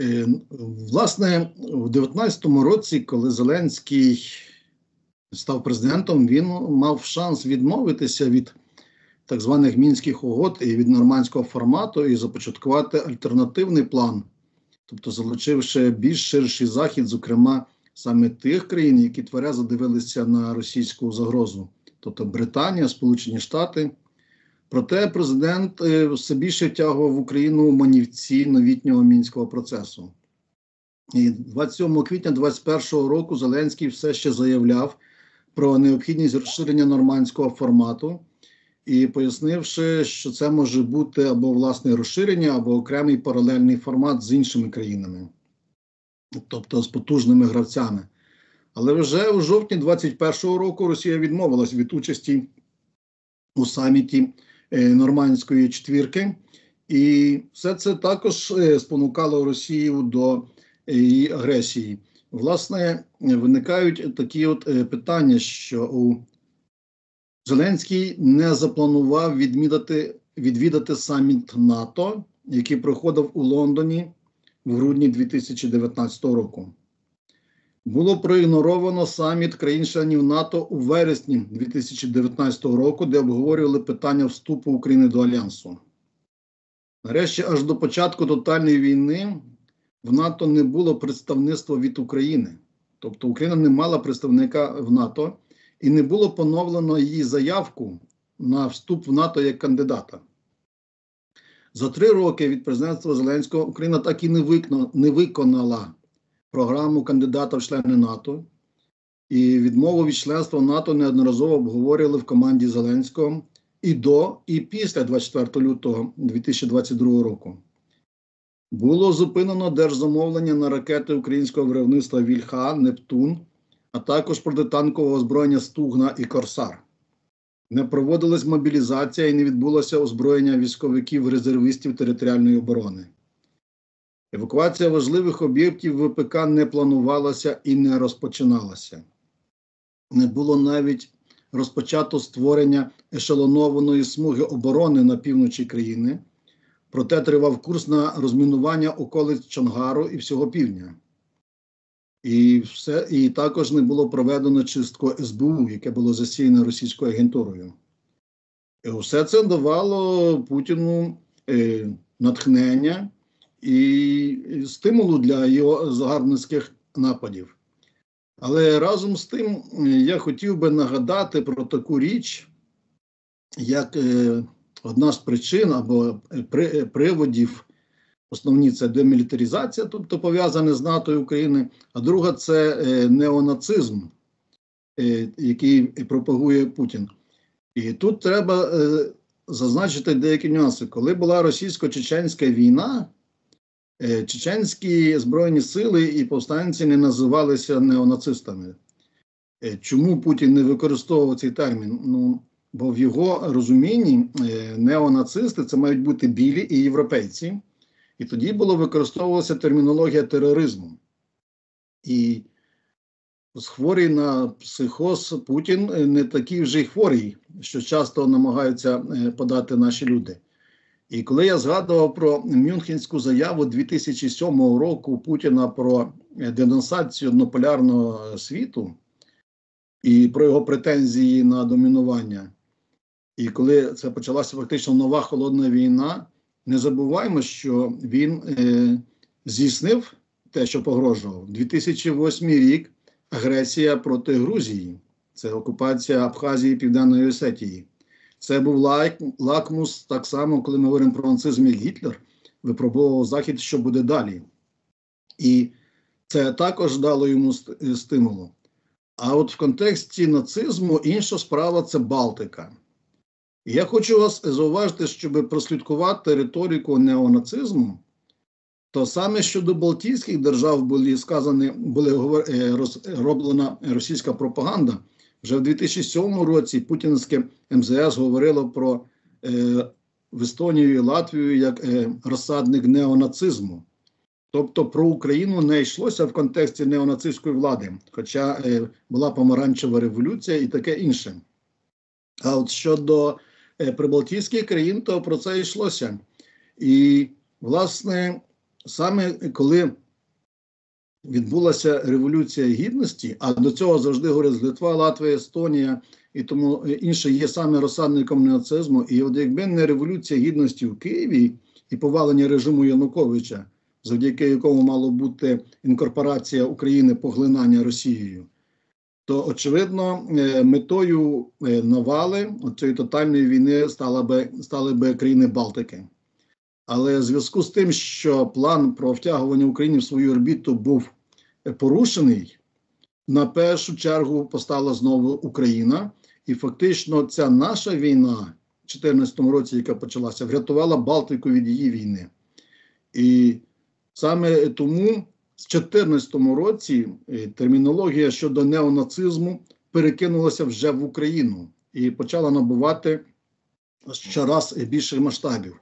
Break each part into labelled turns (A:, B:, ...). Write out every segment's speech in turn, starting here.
A: Е, власне, у 19-му році, коли Зеленський став президентом, він мав шанс відмовитися від так званих мінських угод і від нормандського формату і започаткувати альтернативний план, тобто залучивши більш ширший захід, зокрема саме тих країн, які тверезо дивилися на російську загрозу, тобто Британія, Сполучені Штати. Проте президент е, все більше втягував Україну манівці новітнього мінського процесу. І 27 квітня 2021 року Зеленський все ще заявляв про необхідність розширення нормандського формату і пояснивши, що це може бути або власне розширення, або окремий паралельний формат з іншими країнами, тобто з потужними гравцями. Але вже у жовтні 2021 року Росія відмовилась від участі у саміті. Е, нормандської четвірки, і все це також е, спонукало Росію до е, її агресії. Власне, виникають такі от питання, що у Зеленський не запланував відмідати, відвідати саміт НАТО, який проходив у Лондоні в грудні 2019 року. Було проігноровано саміт країн-членів НАТО у вересні 2019 року, де обговорювали питання вступу України до Альянсу. Нарешті, аж до початку тотальної війни в НАТО не було представництва від України. Тобто Україна не мала представника в НАТО і не було поновлено її заявку на вступ в НАТО як кандидата. За три роки від президентства Зеленського Україна так і не виконала програму кандидата в члени НАТО і відмову від членства НАТО неодноразово обговорювали в команді Зеленського і до, і після 24 лютого 2022 року. Було зупинено держзамовлення на ракети українського виробництва Вільха, Нептун, а також протитанкового озброєння Стугна і Корсар. Не проводилась мобілізація і не відбулося озброєння військовиків резервистів територіальної оборони. Евакуація важливих об'єктів ВПК не планувалася і не розпочиналася. Не було навіть розпочато створення ешелонованої смуги оборони на півночі країни, проте тривав курс на розмінування околиць Чонгару і всього півдня. І все, і також не було проведено чистку СБУ, яке було засіяне російською агентурою. І Все це давало Путіну е, натхнення і стимулу для його загарбницьких нападів. Але разом з тим я хотів би нагадати про таку річ, як е, одна з причин або при, приводів, основні це демілітаризація, тобто пов'язане з НАТО і України, а друга це е, неонацизм, е, який пропагує Путін. І тут треба зазначити деякі нюанси. Коли була російсько-чеченська війна, Е, чеченські збройні сили і повстанці не називалися неонацистами. Е, чому Путін не використовував цей термін? Ну, бо в його розумінні е, неонацисти це мають бути білі і європейці, і тоді було використовувалася термінологія тероризму. І хворий на психоз Путін не такий вже й хворий, що часто намагаються подати наші люди. І коли я згадував про Мюнхенську заяву 2007 року Путіна про денонсацію однополярного світу і про його претензії на домінування, і коли це почалася фактично нова холодна війна, не забуваємо, що він е, здійснив те, що погрожував 2008 рік агресія проти Грузії, це окупація Абхазії Південної Осетії. Це був лайк, лакмус, так само, коли ми говоримо про нацизм, як Гітлер випробував Захід, що буде далі. І це також дало йому стимулу. А от в контексті нацизму інша справа це Балтика. І я хочу вас зауважити, щоб прослідкувати риторику неонацизму, то саме щодо Балтійських держав були сказані, були е, розроблена російська пропаганда. Вже в 2007 році Путінське МЗС говорило про е, в Естонію і Латвію як е, розсадник неонацизму. Тобто про Україну не йшлося в контексті неонацистської влади, хоча е, була помаранчева революція і таке інше. А от щодо е, прибалтійських країн, то про це йшлося. І, власне, саме коли відбулася Революція Гідності, а до цього завжди говорять Литва, Латвія, Естонія і тому інше є саме розсадником нацизму. І от якби не Революція Гідності в Києві і повалення режиму Януковича, завдяки якому мало бути інкорпорація України поглинання Росією, то очевидно е, метою е, навали цієї тотальної війни стала би стали би країни Балтики. Але в зв'язку з тим, що план про втягування України в свою орбіту був порушений, на першу чергу постала знову Україна, і фактично ця наша війна в 2014 році, яка почалася, врятувала Балтику від її війни. І саме тому в 2014 році е, термінологія щодо неонацизму перекинулася вже в Україну і почала набувати щораз більших масштабів.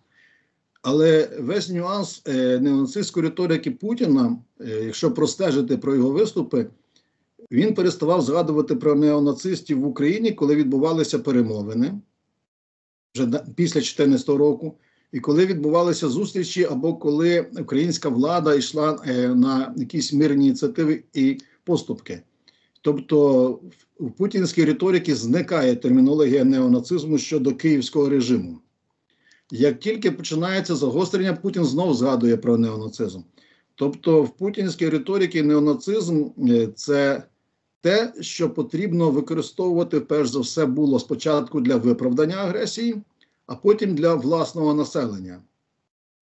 A: Але весь нюанс е, неонацистської риторики Путіна, е, якщо простежити про його виступи, він переставав згадувати про неонацистів в Україні, коли відбувалися перемовини вже після 2014 року, і коли відбувалися зустрічі, або коли українська влада йшла е, на якісь мирні ініціативи і поступки. Тобто в путінській риториці зникає термінологія неонацизму щодо київського режиму. Як тільки починається загострення, Путін знову згадує про неонацизм. Тобто, в путінській риториці неонацизм е, це те, що потрібно використовувати, перш за все, було спочатку для виправдання агресії, а потім для власного населення.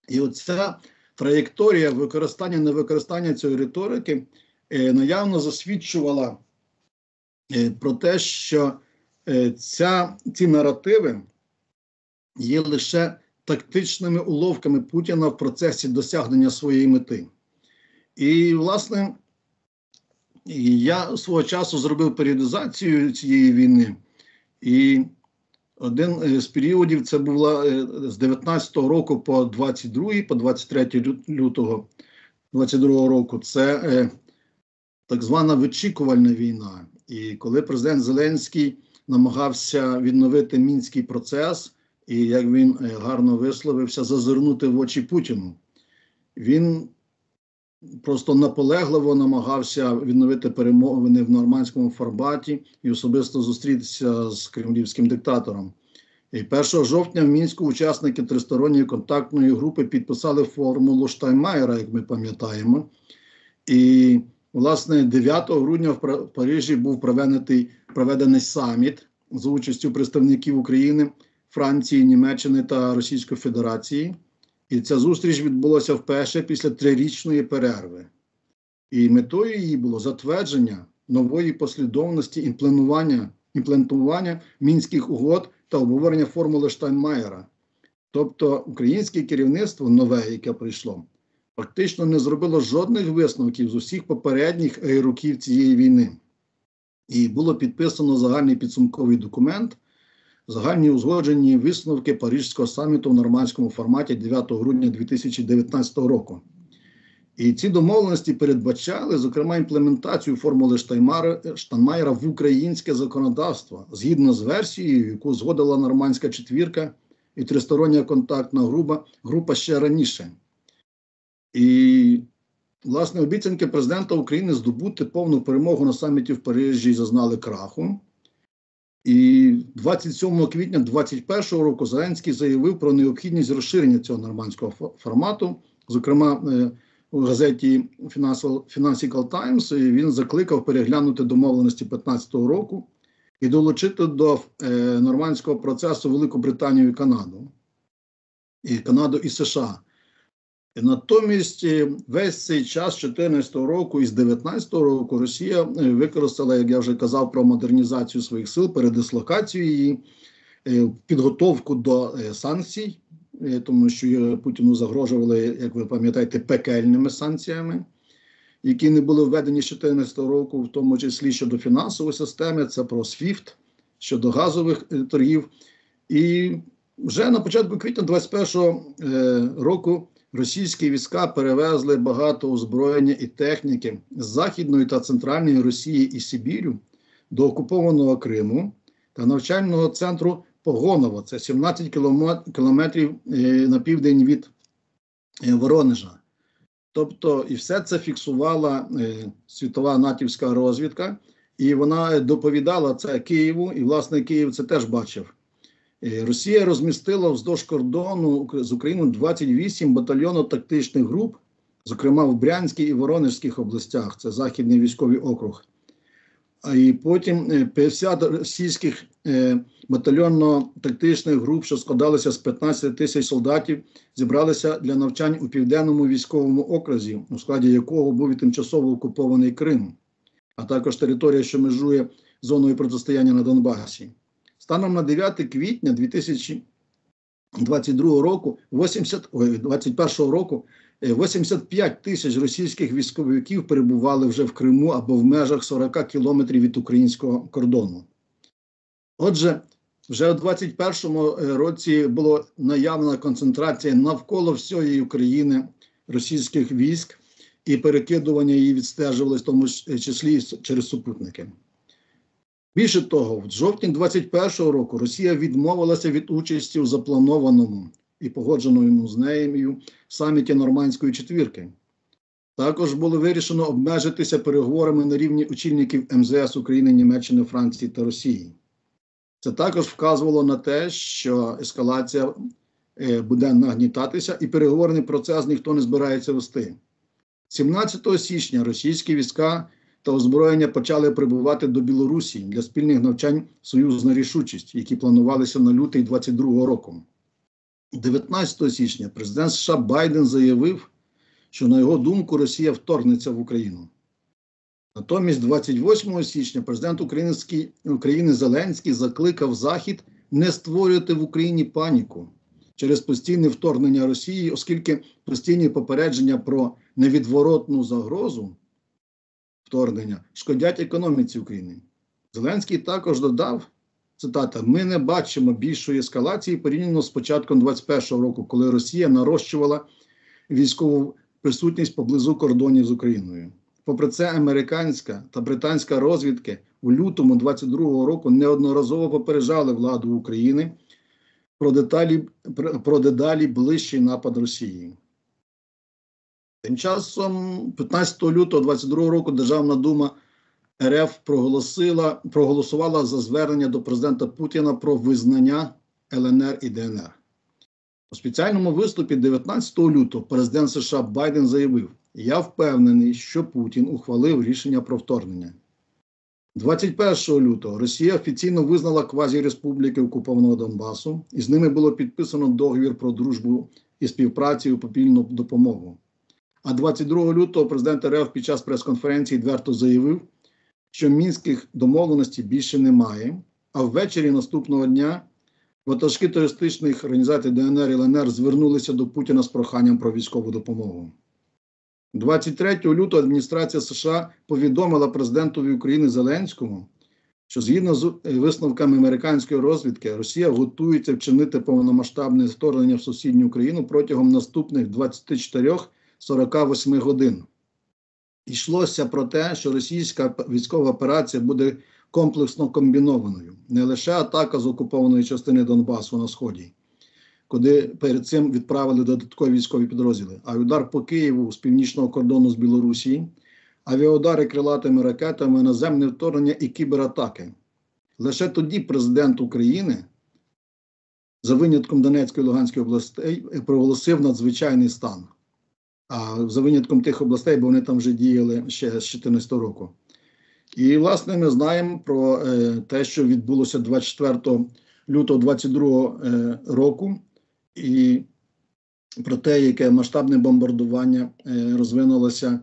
A: І оця траєкторія використання невикористання цієї риторики е, наявно засвідчувала е, про те, що ця, ці наративи є лише тактичними уловками Путіна в процесі досягнення своєї мети. І, власне, я свого часу зробив періодизацію цієї війни, і один з періодів це була е, з 19 року по 22, по 23 лютого 22 року. Це е, так звана вичікувальна війна. І коли президент Зеленський намагався відновити мінський процес, і як він е, гарно висловився, зазирнути в очі Путіну. Він просто наполегливо намагався відновити перемовини в нормандському форматі і особисто зустрітися з кремлівським диктатором. І 1 жовтня в мінську учасники тристоронньої контактної групи підписали формулу Штайнмаєра, як ми пам'ятаємо. І, власне, 9 грудня в Парижі був проведений, проведений саміт за участю представників України. Франції, Німеччини та Російської Федерації. І ця зустріч відбулася вперше після трирічної перерви. І метою її було затвердження нової послідовності імплементування імплементування мінських угод та обговорення формули Штайнмаєра. Тобто українське керівництво нове, яке прийшло, фактично не зробило жодних висновків з усіх попередніх років цієї війни. І було підписано загальний підсумковий документ, загальні узгоджені висновки Парижського саміту в нормандському форматі 9 грудня 2019 року. І ці домовленості передбачали, зокрема, імплементацію формули Штайнмаєра в українське законодавство згідно з версією, яку згодила нормандська четвірка і тристороння контактна група, група ще раніше. І, власне, обіцянки президента України здобути повну перемогу на саміті в Парижі зазнали краху. І 27 квітня 2021 року Зеленський заявив про необхідність розширення цього нормандського формату. Зокрема, е, у газеті Financial Times він закликав переглянути домовленості 2015 року і долучити до е, нормандського процесу Велику Британію і Канаду, і Канаду і США. Натомість е, весь цей час 2014 року і з 2019 року Росія е, використала, як я вже казав, про модернізацію своїх сил, передислокацію її, е, підготовку до санкцій, тому що Путіну загрожували, як ви пам'ятаєте, пекельними санкціями, які не були введені з 2014 року, в тому числі щодо фінансової системи, це про SWIFT, щодо газових торгів. І вже на початку квітня 2021 року. Російські війська перевезли багато озброєння і техніки з Західної та Центральної Росії і Сибірю до окупованого Криму та навчального центру Погоново. Це 17 кілометрів е, на південь від е, Воронежа. Тобто, і все це фіксувала е, світова натівська розвідка, і вона доповідала це Києву, і власне Київ це теж бачив. Е, Росія розмістила вздовж кордону з Україною 28 батальйонно-тактичних груп, зокрема в Брянській і Воронежських областях, це Західний військовий округ. А і потім е, 50 російських е, батальйонно-тактичних груп, що складалися з 15 тисяч солдатів, зібралися для навчань у південному військовому окрузі, у складі якого був і тимчасово окупований Крим, а також територія, що межує зоною протистояння на Донбасі. Станом на 9 квітня 2022 року, 80, ой, 21 року, е, 85 тисяч російських військовиків перебували вже в Криму або в межах 40 кілометрів від українського кордону. Отже, вже у 2021 році була наявна концентрація навколо всієї України російських військ, і перекидування її відстежувалось, в тому числі через супутники. Більше того, в жовтні 2021 року Росія відмовилася від участі у запланованому і погодженому з нею саміті Нормандської четвірки. Також було вирішено обмежитися переговорами на рівні очільників МЗС України, Німеччини, Франції та Росії. Це також вказувало на те, що ескалація е, буде нагнітатися, і переговорний процес ніхто не збирається вести. 17 січня російські війська та озброєння почали прибувати до Білорусі для спільних навчань Союзна рішучість, які планувалися на лютий 2022 року. 19 січня президент США Байден заявив, що на його думку Росія вторгнеться в Україну. Натомість, 28 січня, президент України Зеленський закликав Захід не створювати в Україні паніку через постійне вторгнення Росії, оскільки постійні попередження про невідворотну загрозу вторгнення шкодять економіці України. Зеленський також додав цитата: Ми не бачимо більшої ескалації порівняно з початком 2021 року, коли Росія нарощувала військову присутність поблизу кордонів з Україною. Попри це, американська та британська розвідки у лютому 2022 року неодноразово попереджали владу України про деталі про дедалі ближчий напад Росії. Тим часом, 15 лютого 2022 року, Державна дума РФ проголосила, проголосувала за звернення до президента Путіна про визнання ЛНР і ДНР. У спеціальному виступі 19 лютого президент США Байден заявив: Я впевнений, що Путін ухвалив рішення про вторгнення. 21 лютого Росія офіційно визнала квазіреспубліки окупованого Донбасу, і з ними було підписано договір про дружбу і співпрацю і попільну допомогу. А 22 лютого президент РФ під час прес-конференції відверто заявив, що мінських домовленостей більше немає. А ввечері наступного дня ватажки терористичних організацій ДНР і ЛНР звернулися до Путіна з проханням про військову допомогу. 23 лютого адміністрація США повідомила президентові України Зеленському, що згідно з висновками американської розвідки, Росія готується вчинити повномасштабне вторгнення в сусідню Україну протягом наступних 24 48 годин. Йшлося про те, що російська військова операція буде комплексно комбінованою, не лише атака з окупованої частини Донбасу на Сході, куди перед цим відправили додаткові військові підрозділи, а й удар по Києву з північного кордону з Білорусі, авіаудари крилатими ракетами, наземне вторгнення і кібератаки. Лише тоді президент України, за винятком Донецької і Луганської областей, проголосив надзвичайний стан а за винятком тих областей, бо вони там вже діяли ще з 2014 року. І, власне, ми знаємо про е, те, що відбулося 24 лютого 2022 е, року, і про те, яке масштабне бомбардування е, розвинулося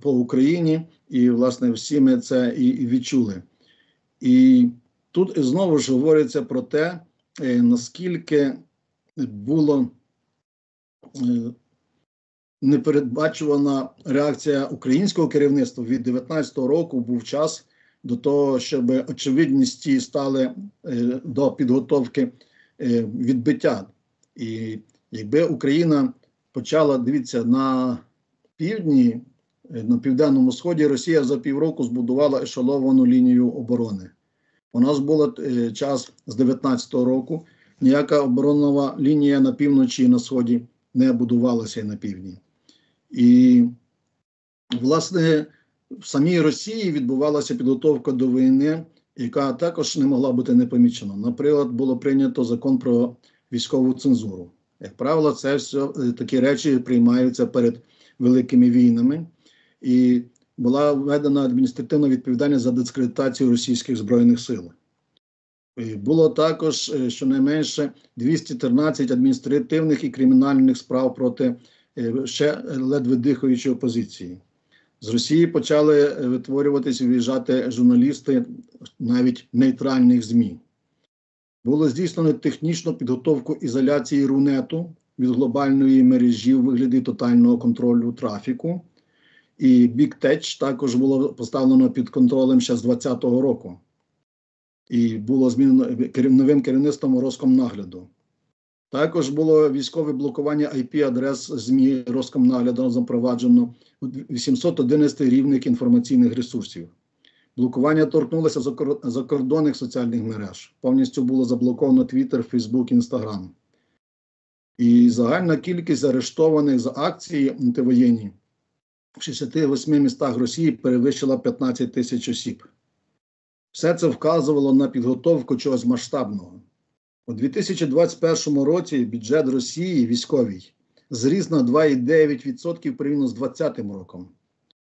A: по Україні, і, власне, всі ми це і, відчули. І тут знову ж говориться про те, наскільки було. Непередбачувана реакція українського керівництва від 2019 року був час до того, щоб очевидності стали е, до підготовки е, відбиття. І якби Україна почала дивіться на півдні, е, на південному сході, Росія за півроку збудувала ешеловану лінію оборони. У нас був час з 2019 року. Ніяка оборонова лінія на півночі і на сході не будувалася і на півдні. І, власне, в самій Росії відбувалася підготовка до війни, яка також не могла бути непомічена. Наприклад, було прийнято закон про військову цензуру. Як правило, це все такі речі приймаються перед великими війнами, і була введена адміністративна відповідальність за дискредитацію російських збройних сил. І було також е, щонайменше 213 адміністративних і кримінальних справ проти е, ще ледве дихаючої опозиції. З Росії почали е, витворюватися виїжджати журналісти навіть нейтральних ЗМІ. Було здійснено технічну підготовку ізоляції рунету від глобальної мережі у вигляді тотального контролю трафіку. І Tech також було поставлено під контролем ще з 2020 року. І було змінено новим керівництвом Роскомнагляду. Також було військове блокування IP-адрес ЗМІ Роскомнаглядом запроваджено у 811 рівних інформаційних ресурсів. Блокування торкнулося закордонних соціальних мереж. Повністю було заблоковано Twitter, Facebook, Instagram. І загальна кількість арештованих за акції антивоєнні в 68 містах Росії перевищила 15 тисяч осіб. Все це вказувало на підготовку чогось масштабного. У 2021 році бюджет Росії військовий зріс на 2,9% порівняно з 2020 роком.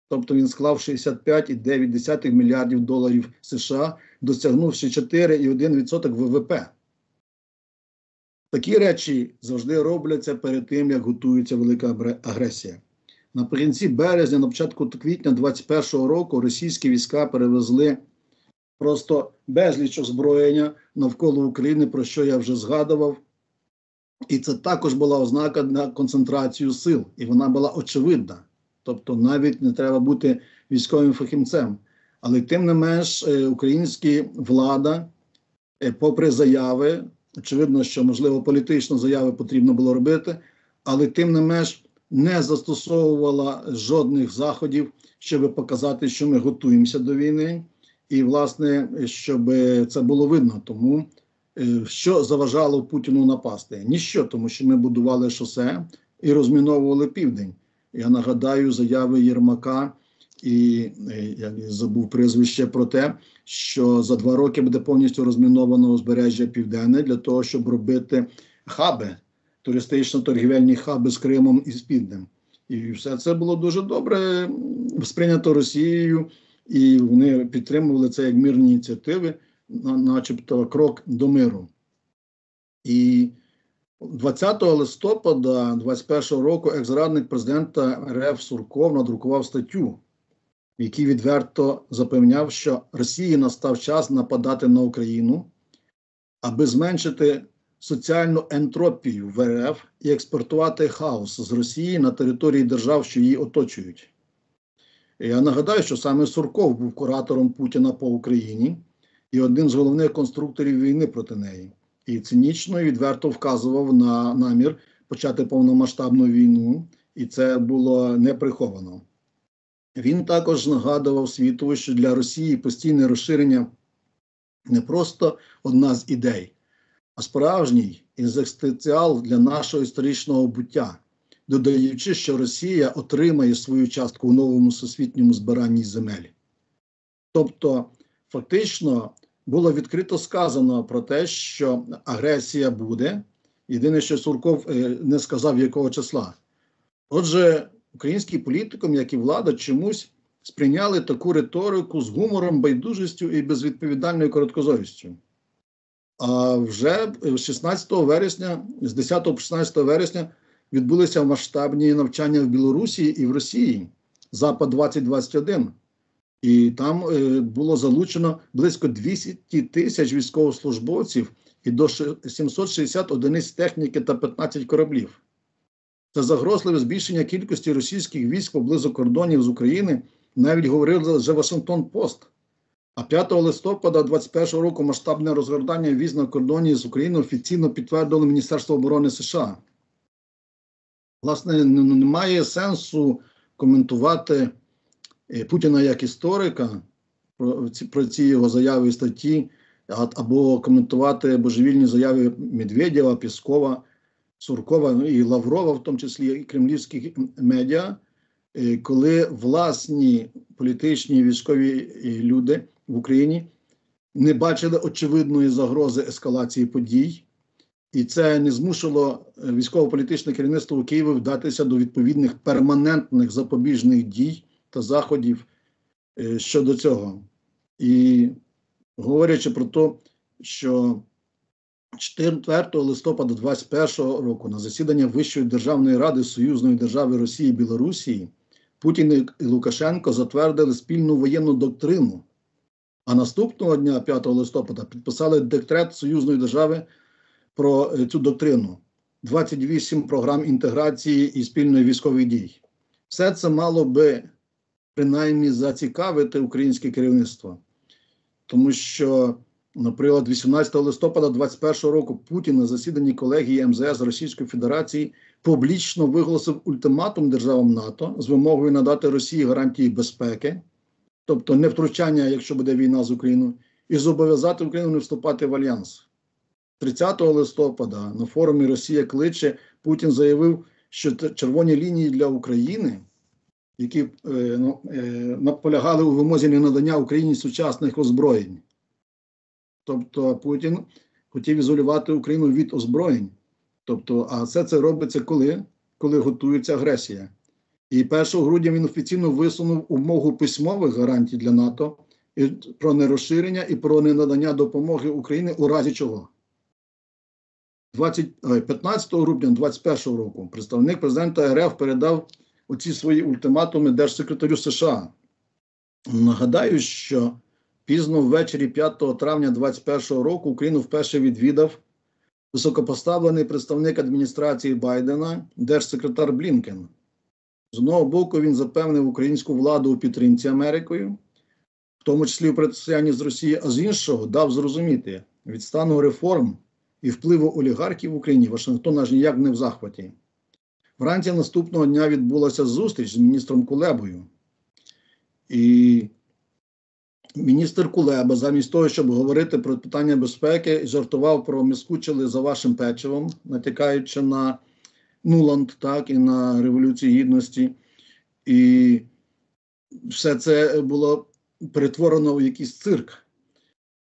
A: Тобто він склав 65,9 мільярдів доларів США, досягнувши 4,1% ВВП. Такі речі завжди робляться перед тим, як готується велика агресія. Наприкінці березня, на початку квітня 2021 року, російські війська перевезли просто безліч озброєння навколо України, про що я вже згадував. І це також була ознака на концентрацію сил, і вона була очевидна. Тобто, навіть не треба бути військовим фахівцем. Але тим не менш, е, українська влада, е, попри заяви, очевидно, що можливо політичні заяви потрібно було робити, але тим не менш не застосовувала жодних заходів, щоб показати, що ми готуємося до війни і, власне, щоб це було видно, тому е, що заважало Путіну напасти? Ніщо, тому що ми будували шосе і розміновували південь. Я нагадаю заяви Єрмака. І е, я забув прізвище про те, що за два роки буде повністю розміновано узбережжя Південне для того, щоб робити хаби, туристично-торгівельні хаби з Кримом і з Півднем. І все це було дуже добре сприйнято Росією і вони підтримували це як мирні ініціативи, начебто крок до миру. І 20 листопада 2021 року екс-радник президента РФ Сурков надрукував статтю, в якій відверто запевняв, що Росії настав час нападати на Україну, аби зменшити соціальну ентропію в РФ і експортувати хаос з Росії на території держав, що її оточують. Я нагадаю, що саме Сурков був куратором Путіна по Україні і одним з головних конструкторів війни проти неї. І цинічно і відверто вказував на намір почати повномасштабну війну, і це було не приховано. Він також нагадував світу, що для Росії постійне розширення не просто одна з ідей, а справжній екзистенціал для нашого історичного буття додаючи, що Росія отримає свою частку у новому всесвітньому збиранні земель. Тобто, фактично було відкрито сказано про те, що агресія буде. Єдине, що Сурков е, не сказав якого числа. Отже, український політикум, як і влада, чомусь сприйняли таку риторику з гумором, байдужістю і безвідповідальною короткозорістю. А вже 16 вересня, з 10 по 16 вересня, відбулися масштабні навчання в Білорусі і в Росії Запад 2021 і там е, було залучено близько 200 тисяч військовослужбовців і до 760 одиниць техніки та 15 кораблів. Це загрозливе збільшення кількості російських військ поблизу кордонів з України навіть говорив вже Вашингтон Пост. А 5 листопада 2021 року масштабне розгортання військ на кордоні з Україною офіційно підтвердило Міністерство оборони США. Власне, немає сенсу коментувати е, Путіна як історика про ці, його заяви і статті, або коментувати божевільні заяви Медведєва, Піскова, Суркова ну, і Лаврова, в тому числі і кремлівських медіа, е, коли власні політичні військові люди в Україні не бачили очевидної загрози ескалації подій, і це не змусило е, військово-політичне керівництво у Києві вдатися до відповідних перманентних запобіжних дій та заходів е, щодо цього. І говорячи про те, що 4 листопада 2021 року на засідання Вищої державної ради Союзної держави Росії і Білорусі Путін і Лукашенко затвердили спільну воєнну доктрину. А наступного дня, 5 листопада, підписали декрет Союзної держави про е, цю доктрину: 28 програм інтеграції і спільної військових дій. Все це мало би принаймні зацікавити українське керівництво, тому що, наприклад, 18 листопада 2021 року Путін на засіданні колегії МЗС Російської Федерації публічно виголосив ультиматум державам НАТО з вимогою надати Росії гарантії безпеки, тобто не втручання, якщо буде війна з Україною, і зобов'язати Україну не вступати в альянс. 30 листопада на форумі Росія кличе Путін заявив, що червоні лінії для України, які е, ну, е, наполягали у вимозі ненадання Україні сучасних озброєнь. Тобто Путін хотів ізолювати Україну від озброєнь. Тобто, а все це робиться коли? Коли готується агресія. І 1 грудня він офіційно висунув умову письмових гарантій для НАТО про нерозширення і про ненадання допомоги Україні у разі чого. 20, 15 грудня 2021 року представник президента РФ передав оці свої ультиматуми держсекретарю США. Нагадаю, що пізно ввечері 5 травня 2021 року Україну вперше відвідав високопоставлений представник адміністрації Байдена, держсекретар Блінкен. З одного боку, він запевнив українську владу у підтримці Америкою, в тому числі у протистоянні з Росією, а з іншого дав зрозуміти від стану реформ і впливу олігархів в Україні Вашингтон аж ніяк не в захваті. Вранці наступного дня відбулася зустріч з міністром Кулебою. І міністр Кулеба, замість того, щоб говорити про питання безпеки, жартував про міскучили за вашим печивом, натякаючи на Нуланд, так, і на Революцію Гідності. І все це було перетворено в якийсь цирк.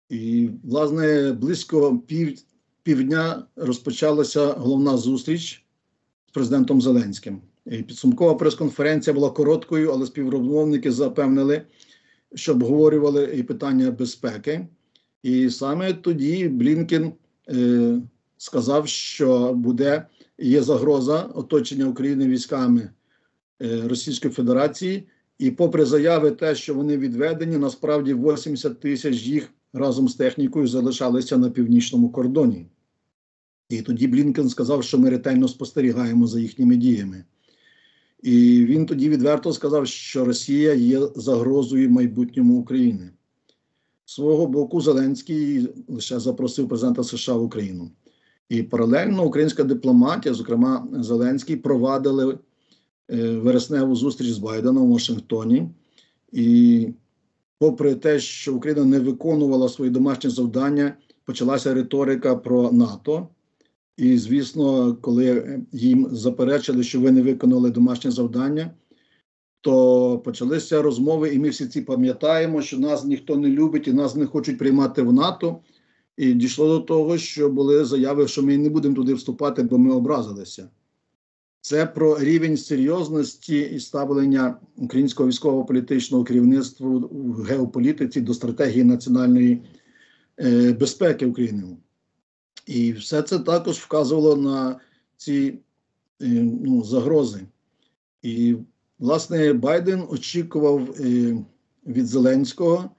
A: І, власне, близько пів, півдня розпочалася головна зустріч з президентом Зеленським. І Підсумкова прес-конференція була короткою, але співробітники запевнили, що обговорювали і питання безпеки. І саме тоді Блінкен е, сказав, що буде є загроза оточення України військами е, Російської Федерації. І, попри заяви, те, що вони відведені, насправді 80 тисяч їх разом з технікою залишалися на північному кордоні. І тоді Блінкен сказав, що ми ретельно спостерігаємо за їхніми діями. І він тоді відверто сказав, що Росія є загрозою майбутньому України. Свого боку, Зеленський лише запросив президента США в Україну. І паралельно українська дипломатія, зокрема Зеленський, провадили е, вересневу зустріч з Байденом у Вашингтоні. І, попри те, що Україна не виконувала свої домашні завдання, почалася риторика про НАТО. І, звісно, коли їм заперечили, що ви не виконали домашнє завдання, то почалися розмови, і ми всі ці пам'ятаємо, що нас ніхто не любить і нас не хочуть приймати в НАТО. І дійшло до того, що були заяви, що ми не будемо туди вступати, бо ми образилися. Це про рівень серйозності і ставлення українського військово-політичного керівництва в геополітиці до стратегії національної е, безпеки України. І все це також вказувало на ці е, ну, загрози. І, власне, Байден очікував е, від Зеленського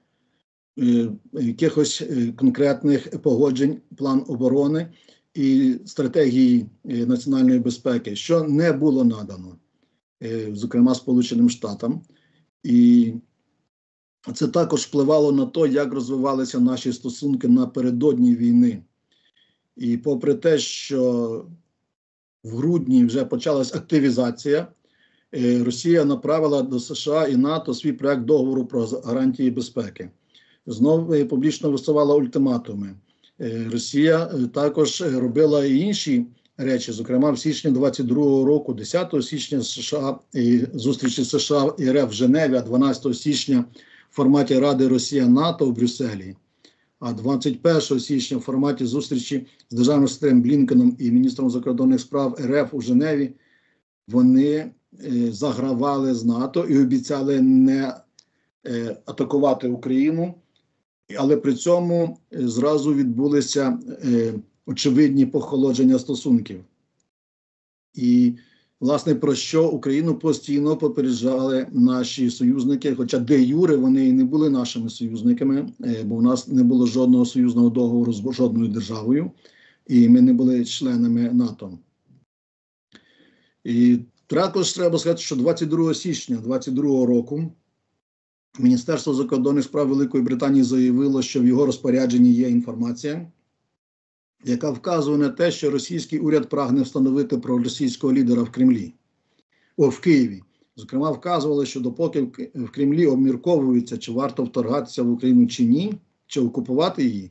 A: якихось конкретних погоджень, план оборони і стратегії національної безпеки, що не було надано, зокрема Сполученим Штатам. І це також впливало на те, як розвивалися наші стосунки напередодні війни. І попри те, що в грудні вже почалась активізація, е, Росія направила до США і НАТО свій проект договору про гарантії безпеки. Знову е, публічно висувала ультиматуми. Е, Росія також робила і інші речі. Зокрема, в січні 22-го року, 10 січня США і зустрічі США і РФ в Женеві, а 12 січня в форматі Ради Росія НАТО в Брюсселі. А 21 січня в форматі зустрічі з державним секретарем Блінкеном і міністром закордонних справ РФ у Женеві вони е, загравали з НАТО і обіцяли не е, атакувати Україну, але при цьому е, зразу відбулися е, очевидні похолодження стосунків. І, власне, про що Україну постійно попереджали наші союзники, хоча де Юре вони і не були нашими союзниками, е, бо у нас не було жодного союзного договору з жодною державою, і ми не були членами НАТО. І також треба сказати, що 22 січня 2022 року Міністерство закордонних справ Великої Британії заявило, що в його розпорядженні є інформація, яка вказує на те, що російський уряд прагне встановити проросійського лідера в Кремлі о, в Києві. Зокрема, вказували, що допоки в Кремлі обмірковується, чи варто вторгатися в Україну чи ні, чи окупувати її,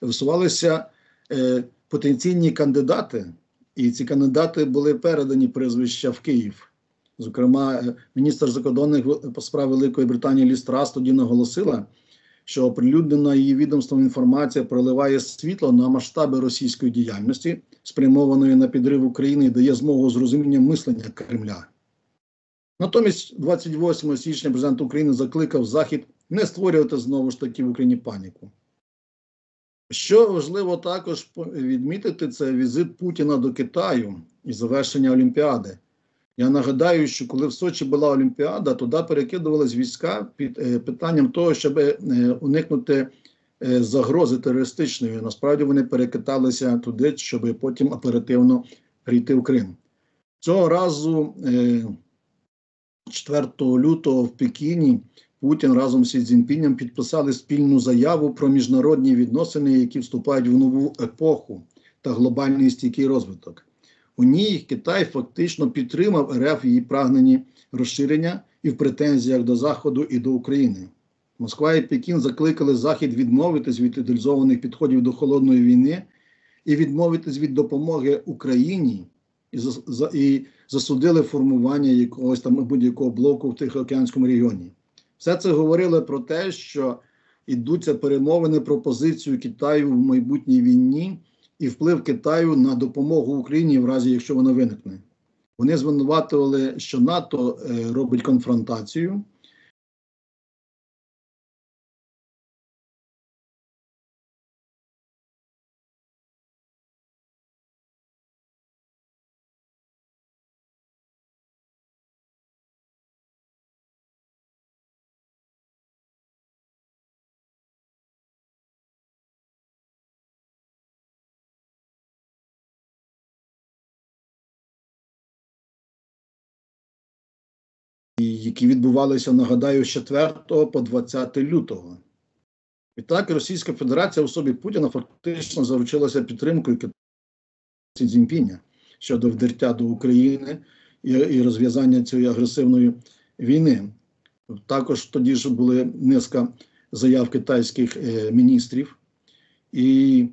A: висувалися е, потенційні кандидати, і ці кандидати були передані прізвища в Київ. Зокрема, міністр закордонних справ Великої Британії Ліс Трас тоді наголосила, що оприлюднена її відомством інформація проливає світло на масштаби російської діяльності, спрямованої на підрив України і дає змогу зрозуміння мислення Кремля. Натомість, 28 січня президент України закликав Захід не створювати знову ж таки в Україні паніку. Що важливо також відмітити, це візит Путіна до Китаю і завершення Олімпіади. Я нагадаю, що коли в Сочі була Олімпіада, туди перекидувались війська під е, питанням того, щоб е, уникнути е, загрози терористичної. Насправді вони перекидалися туди, щоб потім оперативно прийти в Крим. Цього разу, е, 4 лютого в Пекіні, Путін разом з Цзіньпінем підписали спільну заяву про міжнародні відносини, які вступають в нову епоху та глобальний стійкий розвиток. У ній Китай фактично підтримав РФ її прагненні розширення і в претензіях до Заходу і до України. Москва і Пекін закликали Захід відмовитись від ідеалізованих підходів до холодної війни і відмовитись від допомоги Україні і і засудили формування якогось там будь-якого блоку в Тихоокеанському регіоні. Все це говорило про те, що йдуться перемовини про позицію Китаю в майбутній війні і вплив Китаю на допомогу Україні в разі, якщо вона виникне. Вони звинуватували, що НАТО е, робить конфронтацію. Які відбувалися, нагадаю, з 4 по 20 лютого. Відтак, Російська Федерація у собі Путіна фактично заручилася підтримкою Сі Цзіньпіня щодо вдертя до України і, і розв'язання цієї агресивної війни. Також тоді ж були низка заяв китайських е, міністрів, і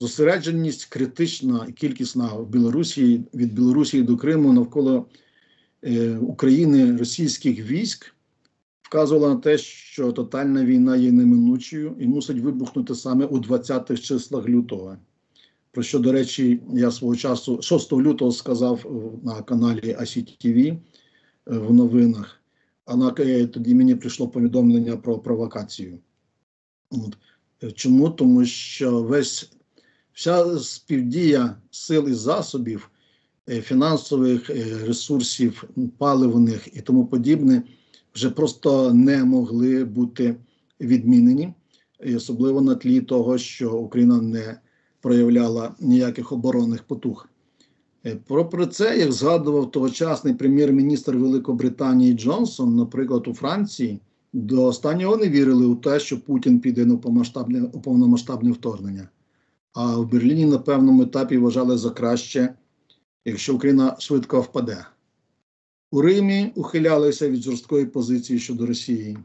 A: зосередженість критична і кількісна в Білорусі від Білорусі до Криму навколо України російських військ вказувала на те, що тотальна війна є неминучою і мусить вибухнути саме у 20-х числах лютого. Про що, до речі, я свого часу 6 лютого сказав на каналі АСІ-ТВ е, в новинах, а на е, тоді мені прийшло повідомлення про провокацію. От. Чому? Тому що весь вся співдія сил і засобів Е, фінансових е, ресурсів, паливних і тому подібне, вже просто не могли бути відмінені, і особливо на тлі того, що Україна не проявляла ніяких оборонних потуг. Е, про це, як згадував тогочасний прем'єр-міністр Великобританії Джонсон, наприклад, у Франції, до останнього не вірили у те, що Путін піде на повномасштабне вторгнення. А в Берліні на певному етапі вважали за краще якщо Україна швидко впаде. У Римі ухилялися від жорсткої позиції щодо Росії.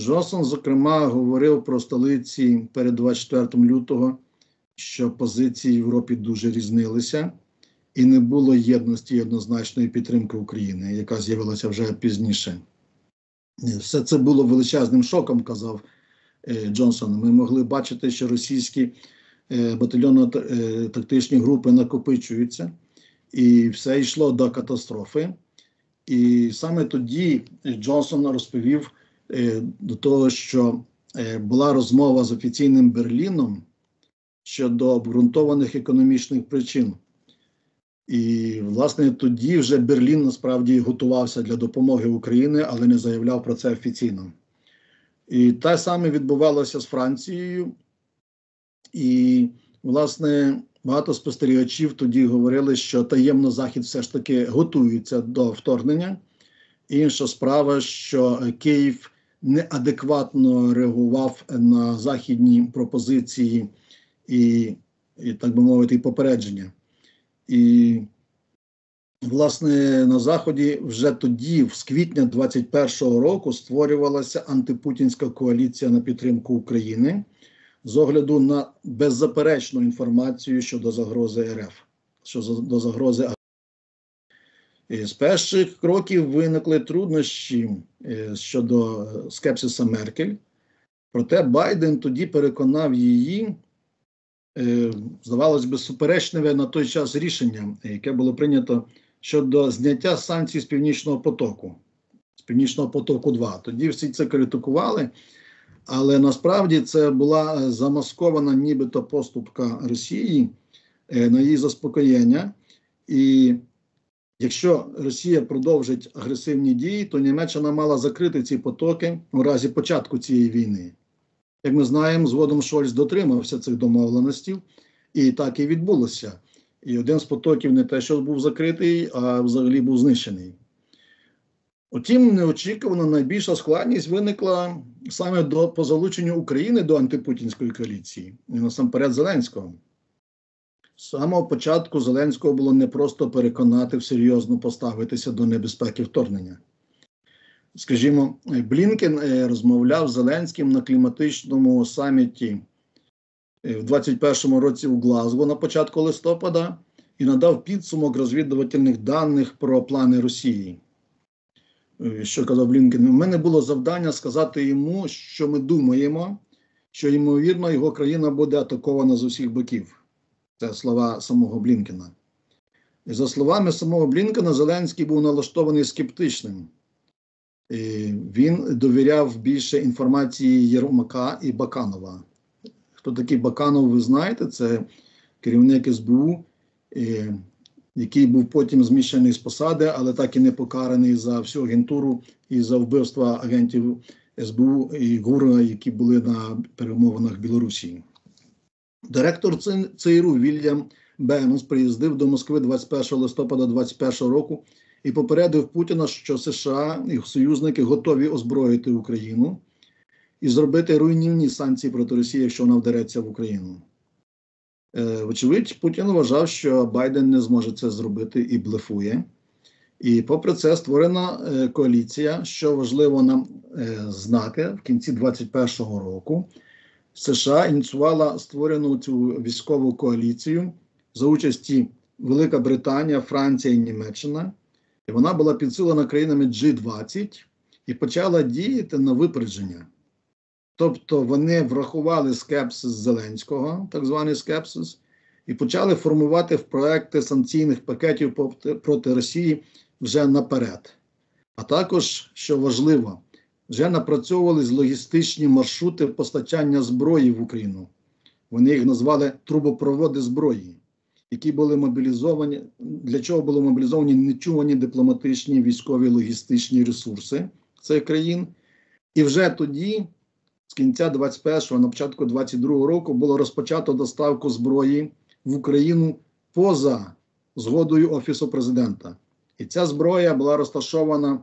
A: Джонсон, зокрема, говорив про столиці перед 24 лютого що позиції в Європі дуже різнилися, і не було єдності і однозначної підтримки України, яка з'явилася вже пізніше. Все це було величезним шоком, казав е, Джонсон. Ми могли бачити, що російські е, батальйонно-тактичні групи накопичуються, і все йшло до катастрофи. І саме тоді Джонсон розповів е, до того, що е, була розмова з офіційним Берліном щодо обґрунтованих економічних причин. І, власне, тоді вже Берлін насправді готувався для допомоги Україні, але не заявляв про це офіційно. І те саме відбувалося з Францією. І, власне, багато спостерігачів тоді говорили, що таємно Захід все ж таки готується до вторгнення. Інша справа, що Київ неадекватно реагував на західні пропозиції і, і так би мовити, і попередження. І, власне, на Заході вже тоді, з квітня 21-го року, створювалася антипутінська коаліція на підтримку України з огляду на беззаперечну інформацію щодо загрози РФ, щодо загрози з перших кроків виникли труднощі е, щодо скепсиса Меркель. Проте Байден тоді переконав її, е, здавалось би, суперечливе на той час рішення, яке було прийнято щодо зняття санкцій з Північного потоку, з Північного потоку 2. Тоді всі це критикували, але насправді це була замаскована нібито поступка Росії е, на її заспокоєння. І Якщо Росія продовжить агресивні дії, то Німеччина мала закрити ці потоки у разі початку цієї війни. Як ми знаємо, згодом Шольц дотримався цих домовленостей, і так і відбулося. І один з потоків не те, що був закритий, а взагалі був знищений. Утім, неочікувано найбільша складність виникла саме до по залученню України до антипутінської коаліції, і насамперед Зеленського. З самого початку Зеленського було непросто переконати серйозно поставитися до небезпеки вторгнення. Скажімо, Блінкен е, розмовляв з Зеленським на кліматичному саміті е, в 21-му році у Глазго на початку листопада і надав підсумок розвідувальних даних про плани Росії. Е, що казав Блінкен? У мене було завдання сказати йому, що ми думаємо, що ймовірно його країна буде атакована з усіх боків. Це слова самого Блінкена. І за словами самого Блінкена, Зеленський був налаштований скептичним. І Він довіряв більше інформації Єрмака і Баканова. Хто такий Баканов, ви знаєте, це керівник СБУ, який був потім зміщений з посади, але так і не покараний за всю агентуру і за вбивства агентів СБУ і ГУРа, які були на перемовинах Білорусі. Директор ЦРУ Вільям Беннес приїздив до Москви 21 листопада 2021 року і попередив Путіна, що США і союзники готові озброїти Україну і зробити руйнівні санкції проти Росії, якщо вона вдареться в Україну. Е, вочевидь, Путін вважав, що Байден не зможе це зробити і блефує. І, попри це, створена е, коаліція, що важливо нам е, знати в кінці 2021 року. США ініціювала створену цю військову коаліцію за участі Велика Британія, Франція і Німеччина. І вона була підсилена країнами G20 і почала діяти на випередження. Тобто вони врахували скепсис Зеленського, так званий скепсис, і почали формувати проекти санкційних пакетів проти Росії вже наперед. А також, що важливо, вже напрацьовувались логістичні маршрути постачання зброї в Україну. Вони їх назвали трубопроводи зброї, які були мобілізовані. Для чого були мобілізовані нечувані дипломатичні військові логістичні ресурси цих країн. І вже тоді, з кінця 21-го, на початку 22-го року, було розпочато доставку зброї в Україну поза згодою Офісу президента. І ця зброя була розташована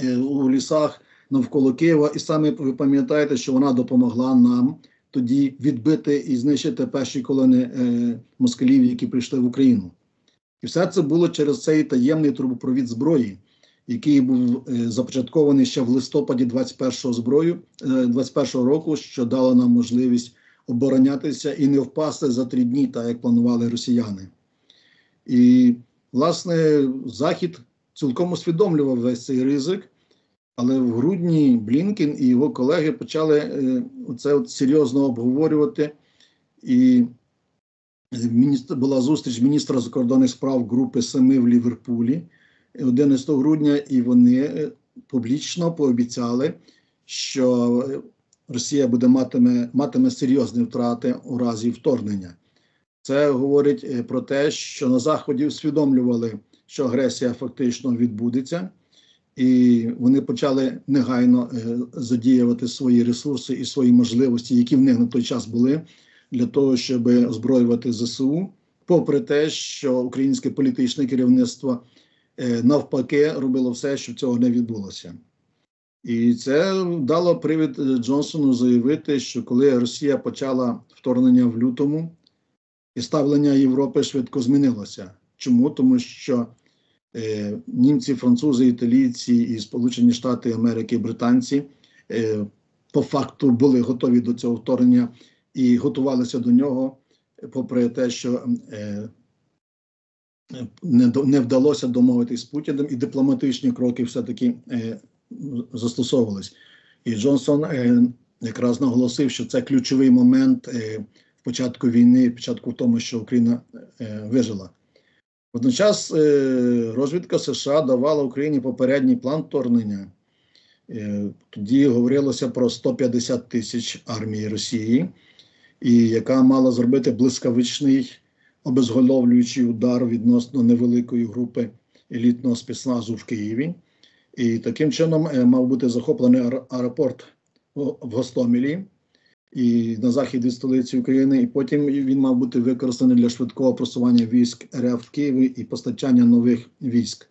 A: е, у лісах навколо Києва, і саме ви пам'ятаєте, що вона допомогла нам тоді відбити і знищити перші колони е, москалів, які прийшли в Україну. І все це було через цей таємний трубопровід зброї, який був е, започаткований ще в листопаді 21-го зброю, е, 21-го року, що дало нам можливість оборонятися і не впасти за три дні, так як планували росіяни. І, власне, Захід цілком усвідомлював весь цей ризик, але в грудні Блінкін і його колеги почали е, це от серйозно обговорювати. І була зустріч міністра закордонних справ Групи Семи в Ліверпулі 11 грудня, і вони е, публічно пообіцяли, що Росія буде матиме, матиме серйозні втрати у разі вторгнення. Це говорить е, про те, що на заході усвідомлювали, що агресія фактично відбудеться, і вони почали негайно е, задіювати свої ресурси і свої можливості, які в них на той час були, для того, щоб озброювати ЗСУ, попри те, що українське політичне керівництво навпаки робило все, щоб цього не відбулося. І це дало привід Джонсону заявити, що коли Росія почала вторгнення в лютому і ставлення Європи швидко змінилося. Чому? Тому що е, німці, французи, італійці і Сполучені Штати Америки, британці е, по факту були готові до цього вторгнення і готувалися до нього, попри те, що е, не, вдалося домовитись з Путіним, і дипломатичні кроки все-таки е, застосовувались. І Джонсон е, якраз наголосив, що це ключовий момент. Е, початку війни, початку в тому, що Україна вижила. Водночас розвідка США давала Україні попередній план вторгнення. Тоді говорилося про 150 тисяч армії Росії, і яка мала зробити блискавичний обезголовлюючий удар відносно невеликої групи елітного спецназу в Києві. І таким чином е, мав бути захоплений аеропорт в Гостомелі і на захід від столиці України, і потім він мав бути використаний для швидкого просування військ РФ в Києві і постачання нових військ.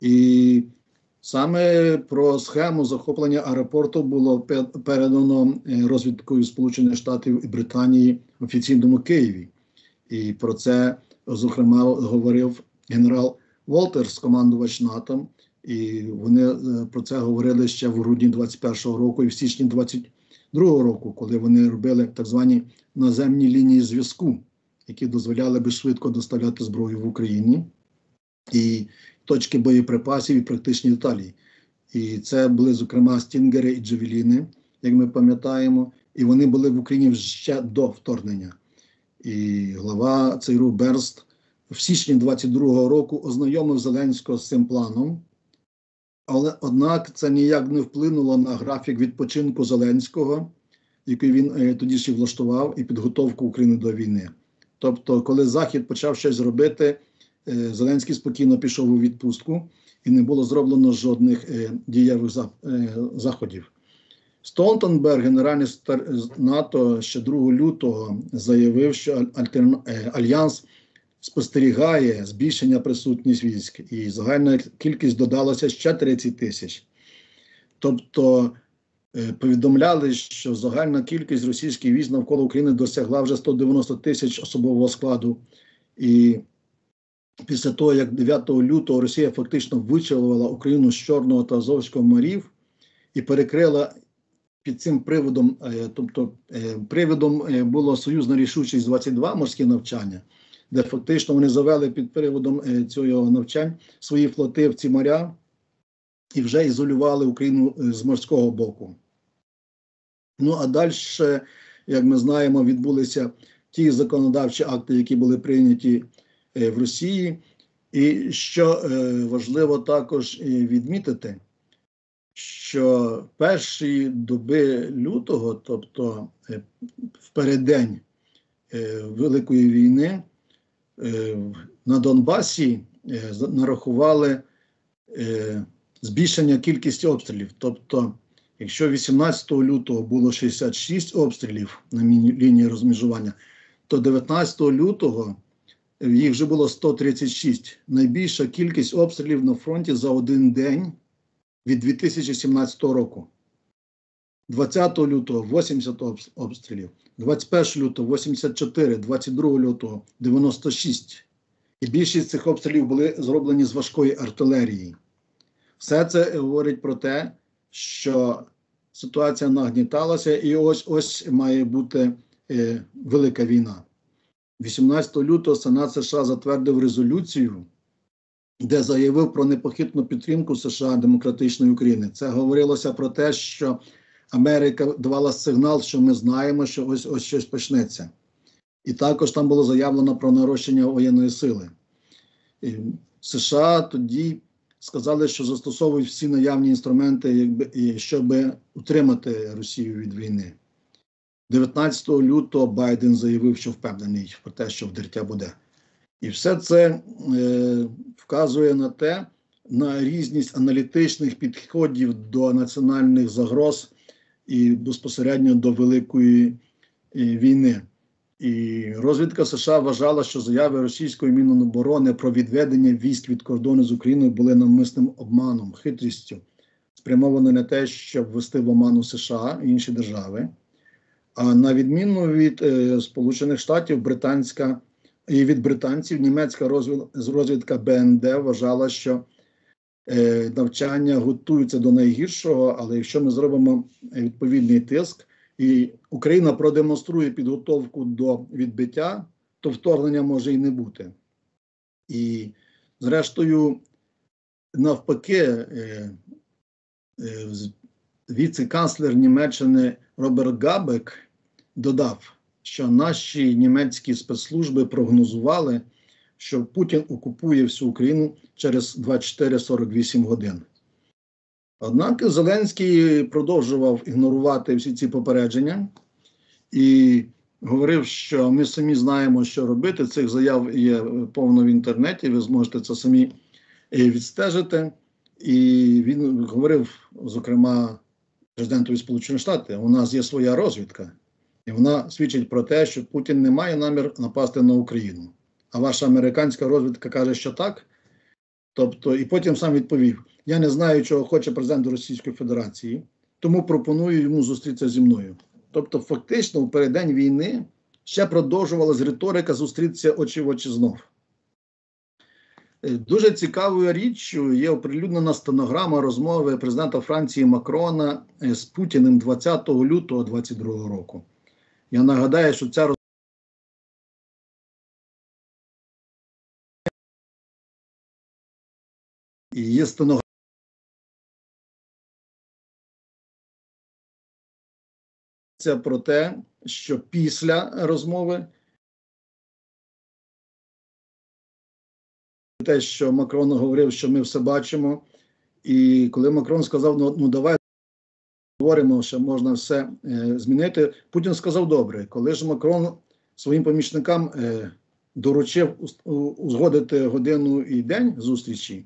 A: І саме про схему захоплення аеропорту було передано е, розвідкою Сполучених Штатів і Британії офіційному Києві. І про це, зокрема, говорив генерал Волтерс, командувач НАТО. І вони е, про це говорили ще в грудні 21-го року і в січні 20 другого року, коли вони робили так звані наземні лінії зв'язку, які дозволяли би швидко доставляти зброю в Україні і точки боєприпасів і практичні деталі. І це були, зокрема, стінгери і джавеліни, як ми пам'ятаємо, і вони були в Україні ще до вторгнення. І глава ЦРУ Берст в січні 22-го року ознайомив Зеленського з цим планом. Але однак це ніяк не вплинуло на графік відпочинку Зеленського, який він е, тоді ще влаштував, і підготовку України до війни. Тобто, коли Захід почав щось робити, е, Зеленський спокійно пішов у відпустку і не було зроблено жодних е, дієвих заходів. Столтенберг, генеральний НАТО, ще 2 лютого заявив, що альянс спостерігає збільшення присутність військ, і загальна кількість додалася ще 30 тисяч. Тобто е, повідомляли, що загальна кількість російських військ навколо України досягла вже 190 тисяч особового складу. І після того, як 9 лютого Росія фактично вичавила Україну з Чорного та Азовського морів і перекрила. Під цим приводом, е, тобто е, приводом було союзна рішучість 22 морські навчання де фактично вони завели під приводом е, цього навчань свої флоти в ці моря і вже ізолювали Україну е, з морського боку. Ну а далі, як ми знаємо, відбулися ті законодавчі акти, які були прийняті е, в Росії. І що важливо також відмітити, що перші доби лютого, тобто в переддень Великої війни, Е, на Донбасі е, нарахували е, збільшення кількості обстрілів. Тобто, якщо 18 лютого було 66 обстрілів на лінії розмежування, то 19 лютого їх вже було 136. Найбільша кількість обстрілів на фронті за один день від 2017 року. 20 лютого 80 обстрілів, 21 лютого 84, 22 лютого 96. І більшість цих обстрілів були зроблені з важкої артилерії. Все це говорить про те, що ситуація нагніталася, і ось ось має бути е, велика війна. 18 лютого Сенат США затвердив резолюцію, де заявив про непохитну підтримку США демократичної України. Це говорилося про те, що Америка давала сигнал, що ми знаємо, що ось ось щось почнеться. І також там було заявлено про нарощення воєнної сили. І США тоді сказали, що застосовують всі наявні інструменти, якби, щоб утримати Росію від війни. 19 лютого Байден заявив, що впевнений про те, що вдертя буде. І все це е, вказує на те, на різність аналітичних підходів до національних загроз і безпосередньо до Великої е, війни. І розвідка США вважала, що заяви російської міноборони про відведення військ від кордону з Україною були навмисним обманом, хитрістю, спрямованою на те, щоб ввести в оману США і інші держави. А на відміну від е, Сполучених Штатів, британська і від британців німецька розвідка БНД вважала, що е, навчання готуються до найгіршого, але якщо ми зробимо відповідний тиск, і Україна продемонструє підготовку до відбиття, то вторгнення може і не бути. І, зрештою, навпаки, е, е, віце-канцлер Німеччини Роберт Габек додав, що наші німецькі спецслужби прогнозували, що Путін окупує всю Україну через 24-48 годин. Однак Зеленський продовжував ігнорувати всі ці попередження і говорив, що ми самі знаємо, що робити. Цих заяв є повно в інтернеті, ви зможете це самі е, відстежити. І він говорив, зокрема, президентові Сполучених Штатів, у нас є своя розвідка, і вона свідчить про те, що Путін не має намір напасти на Україну. А ваша американська розвідка каже, що так. Тобто, і потім сам відповів: я не знаю, чого хоче президент Російської Федерації, тому пропоную йому зустрітися зі мною. Тобто, фактично, у переддень війни ще продовжувалась риторика зустрітися очі в очі знов. Е, дуже цікавою річчю є оприлюднена стенограма розмови президента Франції Макрона е, з Путіним 20 лютого 2022 року. Я нагадаю, що ця і є стенограма. Про те, що після розмови те, що Макрон говорив, що ми все бачимо, і коли Макрон сказав, ну ну давай говоримо, що можна все е, змінити, Путін сказав добре, коли ж Макрон своїм помічникам е, доручив узгодити годину і день зустрічі.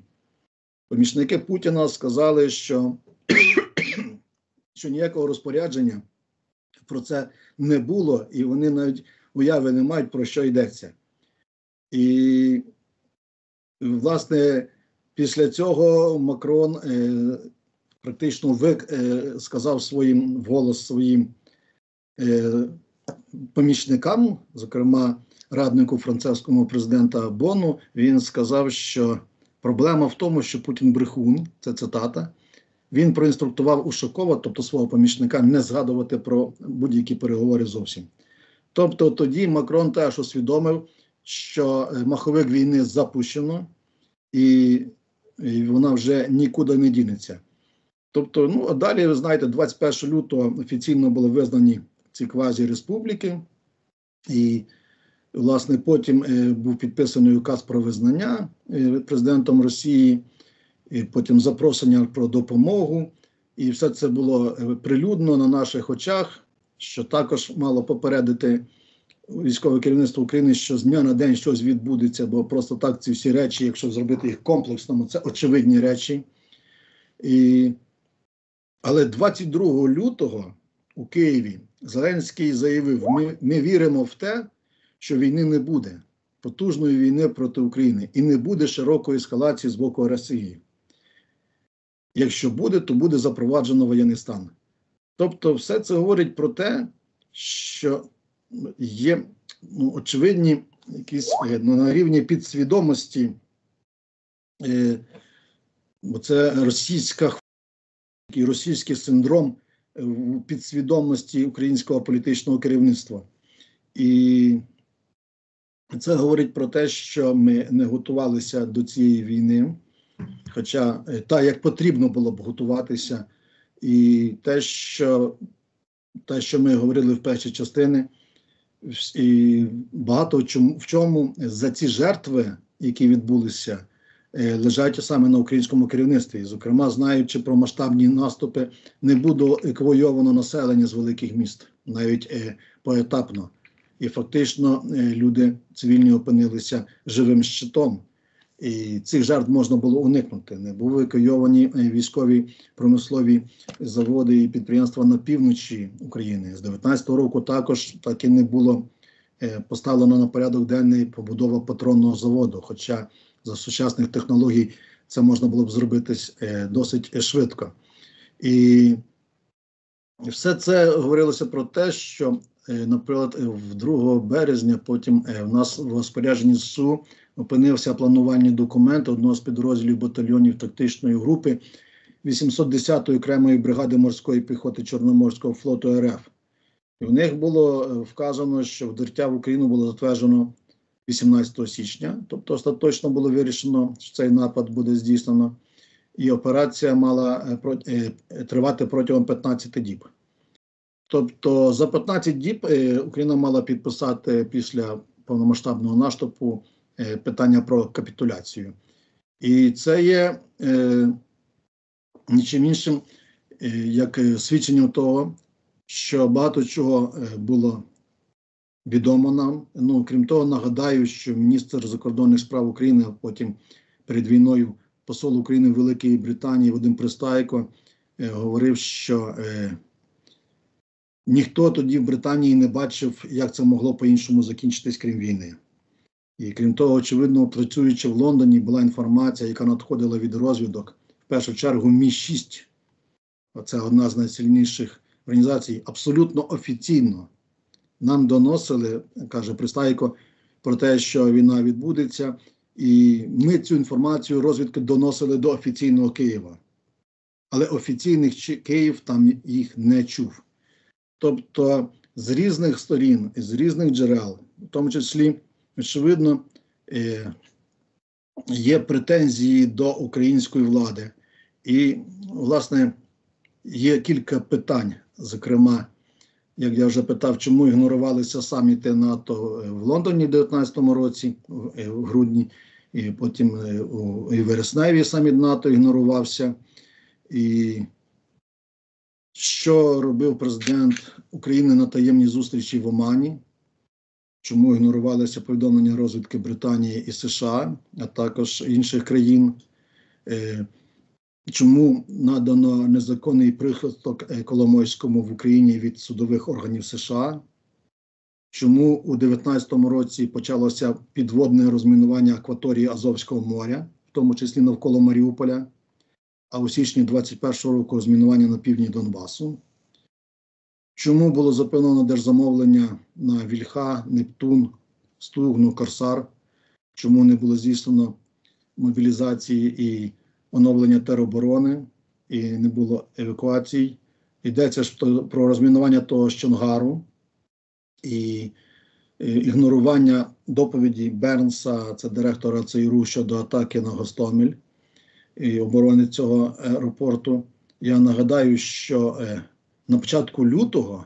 A: Помічники Путіна сказали, що що ніякого розпорядження про це не було, і вони навіть уяви не мають про що йдеться. І, власне, після цього Макрон е, практично вик, е, сказав своїм вголос своїм е, помічникам, зокрема раднику французькому президента Бону, він сказав, що Проблема в тому, що Путін брехун, це цитата. Він проінструктував Ушакова, тобто свого помічника, не згадувати про будь-які переговори зовсім. Тобто тоді Макрон теж усвідомив, що е, маховик війни запущено, і, і вона вже нікуди не дінеться. Тобто, ну а далі, ви знаєте, 21 лютого офіційно були визнані ці квазі республіки, і Власне, потім е, був підписаний указ про визнання е, президентом Росії, і потім запросення про допомогу. І все це було е, прилюдно на наших очах, що також мало попередити військове керівництво України, що з дня на день щось відбудеться, бо просто так ці всі речі, якщо зробити їх комплексно, це очевидні речі. І... Але 22 лютого у Києві Зеленський заявив: ми, ми віримо в те що війни не буде, потужної війни проти України, і не буде широкої ескалації з боку Росії. Якщо буде, то буде запроваджено воєнний стан. Тобто, все це говорить про те, що є ну, очевидні якісь е, ну, на рівні підсвідомості, е, бо це російська російський синдром в підсвідомості українського політичного керівництва. І це говорить про те, що ми не готувалися до цієї війни, хоча е, так, як потрібно було б готуватися, і те, що те, що ми говорили в першій частині, і багато в чому, за ці жертви, які відбулися, е, лежать саме на українському керівництві. Зокрема, знаючи про масштабні наступи, не було евакуйовано населення з великих міст, навіть е, поетапно. І фактично е, люди цивільні опинилися живим щитом. І цих жертв можна було уникнути. Не були евакуйовані військові промислові заводи і підприємства на півночі України. З 19-го року також так і не було поставлено на порядок денний побудова патронного заводу. Хоча за сучасних технологій це можна було б зробити е, досить швидко. І все це говорилося про те, що, е, наприклад, в 2 березня потім е, в нас в розпорядженні ЗСУ опинився планувальний документ одного з підрозділів батальйонів тактичної групи 810-ї окремої бригади морської піхоти Чорноморського флоту РФ. І в них було вказано, що вдертя в Україну було затверджено 18 січня, тобто остаточно було вирішено, що цей напад буде здійснено, і операція мала е, е, тривати протягом 15 діб. Тобто за 15 діб е, Україна мала підписати після повномасштабного наступу питання про капітуляцію. І це є нічим іншим, як свідченням того, що багато чого було відомо нам. Ну крім того, нагадаю, що міністр закордонних справ України, а потім перед війною посол України в Великій Британії Вадим Пристайко е, говорив, що е, ніхто тоді в Британії не бачив, як це могло по-іншому закінчитись крім війни. І крім того, очевидно, працюючи в Лондоні, була інформація, яка надходила від розвідок, в першу чергу, Мі 6 це одна з найсильніших організацій, абсолютно офіційно нам доносили, каже Пристайко, про те, що війна відбудеться, і ми цю інформацію розвідки доносили до офіційного Києва. Але офіційних Київ там їх не чув. Тобто з різних сторін, з різних джерел, в тому числі, очевидно, е, є претензії до української влади. І, власне, є кілька питань, зокрема, як я вже питав, чому ігнорувалися саміти НАТО в Лондоні в 2019 році, е, в грудні, і потім е, у вересневі саміт НАТО ігнорувався. І що робив президент України на таємній зустрічі в Омані? Чому ігнорувалися повідомлення розвідки Британії і США, а також інших країн? Чому надано незаконний прихисток е, Коломойському в Україні від судових органів США? Чому у 2019 році почалося підводне розмінування акваторії Азовського моря, в тому числі навколо Маріуполя, а у січні 2021 року розмінування на півдні Донбасу? Чому було зупинено держзамовлення на Вільха, Нептун, Стугну, Корсар? Чому не було здійснено мобілізації і оновлення тероборони і не було евакуацій. Йдеться ж про розмінування того з Чонгару і ігнорування доповіді Бернса, це директора ЦРУ щодо атаки на Гостомель і оборони цього аеропорту. Я нагадаю, що е, на початку лютого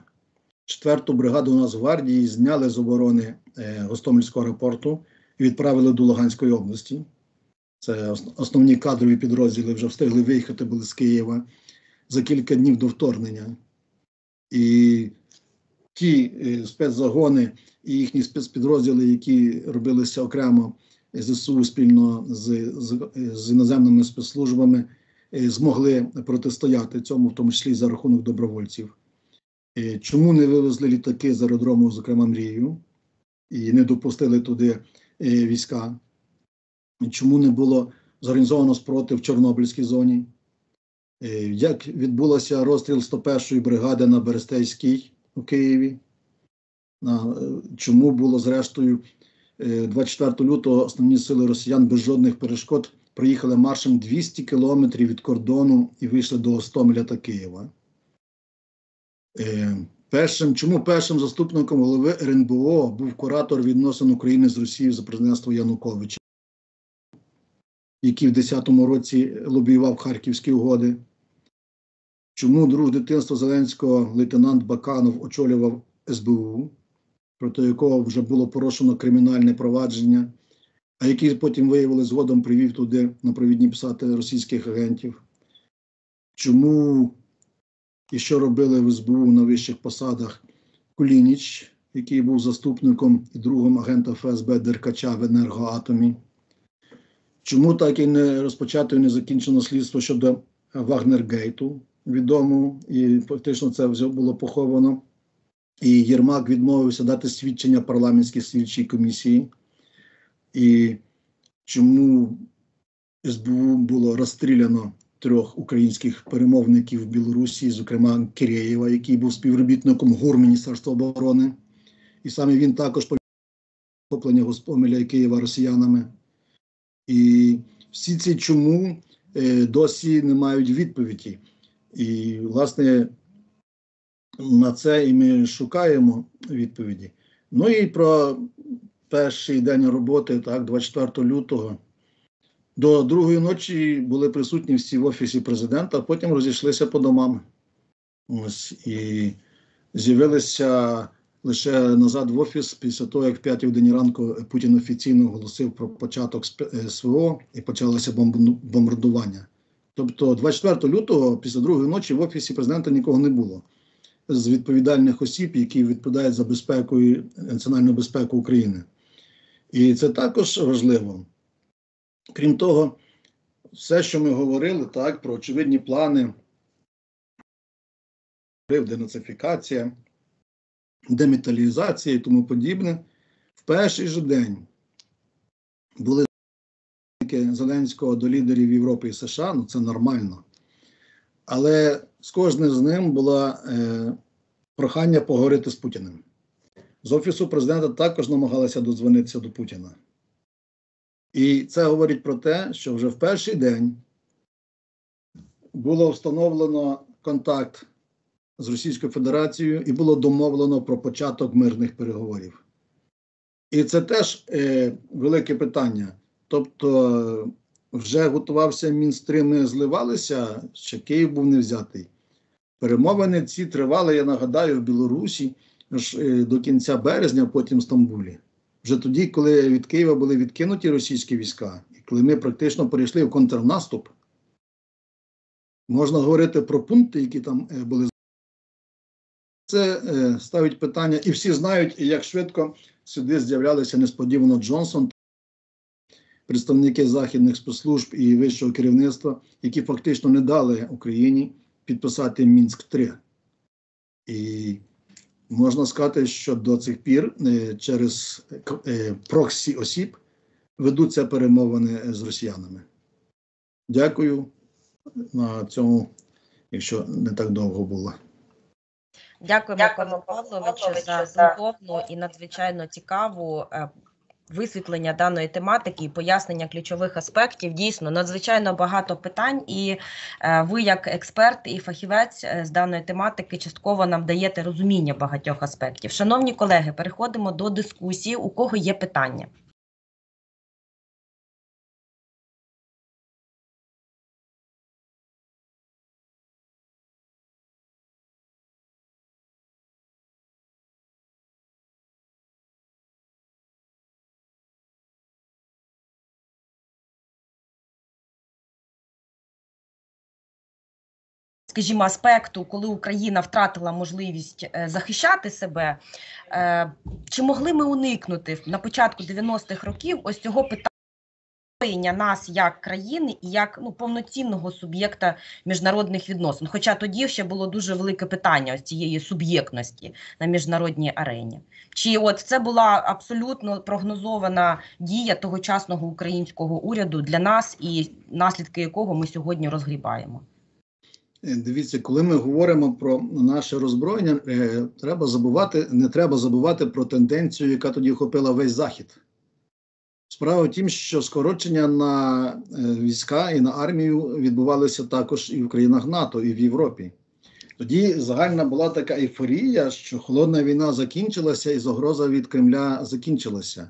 A: 4-ту бригаду Нацгвардії зняли з оборони е, Гостомельського аеропорту і відправили до Луганської області. Це основні кадрові підрозділи вже встигли виїхати були з Києва за кілька днів до вторгнення. І ті е, спецзагони і їхні спецпідрозділи, які робилися окремо ЗСУ спільно з, з, з іноземними спецслужбами, е, змогли протистояти цьому, в тому числі за рахунок добровольців. Е, чому не вивезли літаки з аеродрому, зокрема Мрію, і не допустили туди війська? Чому не було зорганізовано спротив в Чорнобильській зоні, е, як відбулося розстріл 101-ї бригади на Берестейській у Києві? Е, чому було зрештою 24 е, лютого основні сили росіян без жодних перешкод проїхали маршем 200 кілометрів від кордону і вийшли до Остомеля та Києва? Першим, чому першим заступником голови РНБО був куратор відносин України з Росією за президентства Януковича, який в 10-му році лобіював Харківські угоди? Чому друг дитинства Зеленського лейтенант Баканов очолював СБУ, проти якого вже було порушено кримінальне провадження, а який потім виявили згодом привів туди на провідні писати російських агентів? Чому і що робили в СБУ на вищих посадах Кулініч, який був заступником і другом агента ФСБ Деркача в енергоатомі? Чому так і не розпочато і не закінчено слідство щодо Вагнергейту, відомого, і фактично це вже було поховано? І Єрмак відмовився дати свідчення парламентській слідчій комісії. І чому СБУ було розстріляно трьох українських перемовників в Білорусі, зокрема Кирєєва, який був співробітником ГУР Міністерства оборони, і саме він також захоплення Госпомеля Києва росіянами. І всі ці чому е, досі не мають відповіді. І, власне, на це і ми шукаємо відповіді. Ну і про перший день роботи, так, 24 лютого. До другої ночі були присутні всі в офісі президента, а потім розійшлися по домам. Ось і з'явилися лише назад в офіс після того, як в п'ятій годині ранку Путін офіційно оголосив про початок СВО і почалося бомбардування. Тобто, 24 лютого, після другої ночі, в офісі президента нікого не було з відповідальних осіб, які відповідають за безпеку і національну безпеку України. І це також важливо. Крім того, все, що ми говорили, так, про очевидні плани, денацифікація, деметалізація і тому подібне, в перший же день були Зеленського до лідерів Європи і США, ну це нормально. Але з кожним з ним було е, прохання поговорити з Путіним. З Офісу президента також намагалися додзвонитися до Путіна. І це говорить про те, що вже в перший день було встановлено контакт з Російською Федерацією і було домовлено про початок мирних переговорів. І це теж е, велике питання. Тобто, вже готувався Мінстрими зливалися, ще Київ був не взятий. Перемовини ці тривали, я нагадаю, в Білорусі аж е, до кінця березня, потім в Стамбулі. Вже тоді, коли від Києва були відкинуті російські війська, і коли ми практично перейшли в контрнаступ, можна говорити про пункти, які там е, були. Це е, ставить питання, і всі знають, як швидко сюди з'являлися несподівано Джонсон, представники західних спецслужб і вищого керівництва, які фактично не дали Україні підписати Мінськ 3 І можна сказати, що до цих пір е, через е, проксі осіб ведуться перемовини з росіянами. Дякую на цьому, якщо не так довго було.
B: Дякуємо, Дякуємо пане Павловичу, за змістовну і надзвичайно цікаву е, висвітлення даної тематики і пояснення ключових аспектів. Дійсно, надзвичайно багато питань, і е, ви, як експерт і фахівець е, з даної тематики, частково нам даєте розуміння багатьох аспектів. Шановні колеги, переходимо до дискусії. У кого є питання? Скажімо, аспекту, коли Україна втратила можливість е, захищати себе, е, чи могли ми уникнути на початку 90-х років ось цього питання нас як країни і як ну повноцінного суб'єкта міжнародних відносин? Хоча тоді ще було дуже велике питання ось цієї суб'єктності на міжнародній арені. Чи от це була абсолютно прогнозована дія тогочасного українського уряду для нас, і наслідки якого ми сьогодні розгрібаємо?
A: Е, дивіться, коли ми говоримо про наше роззброєння, е, треба забувати, не треба забувати про тенденцію, яка тоді охопила весь захід. Справа в тім, що скорочення на е, війська і на армію відбувалися також і в країнах НАТО, і в Європі. Тоді загальна була така ейфорія, що холодна війна закінчилася і загроза від Кремля закінчилася.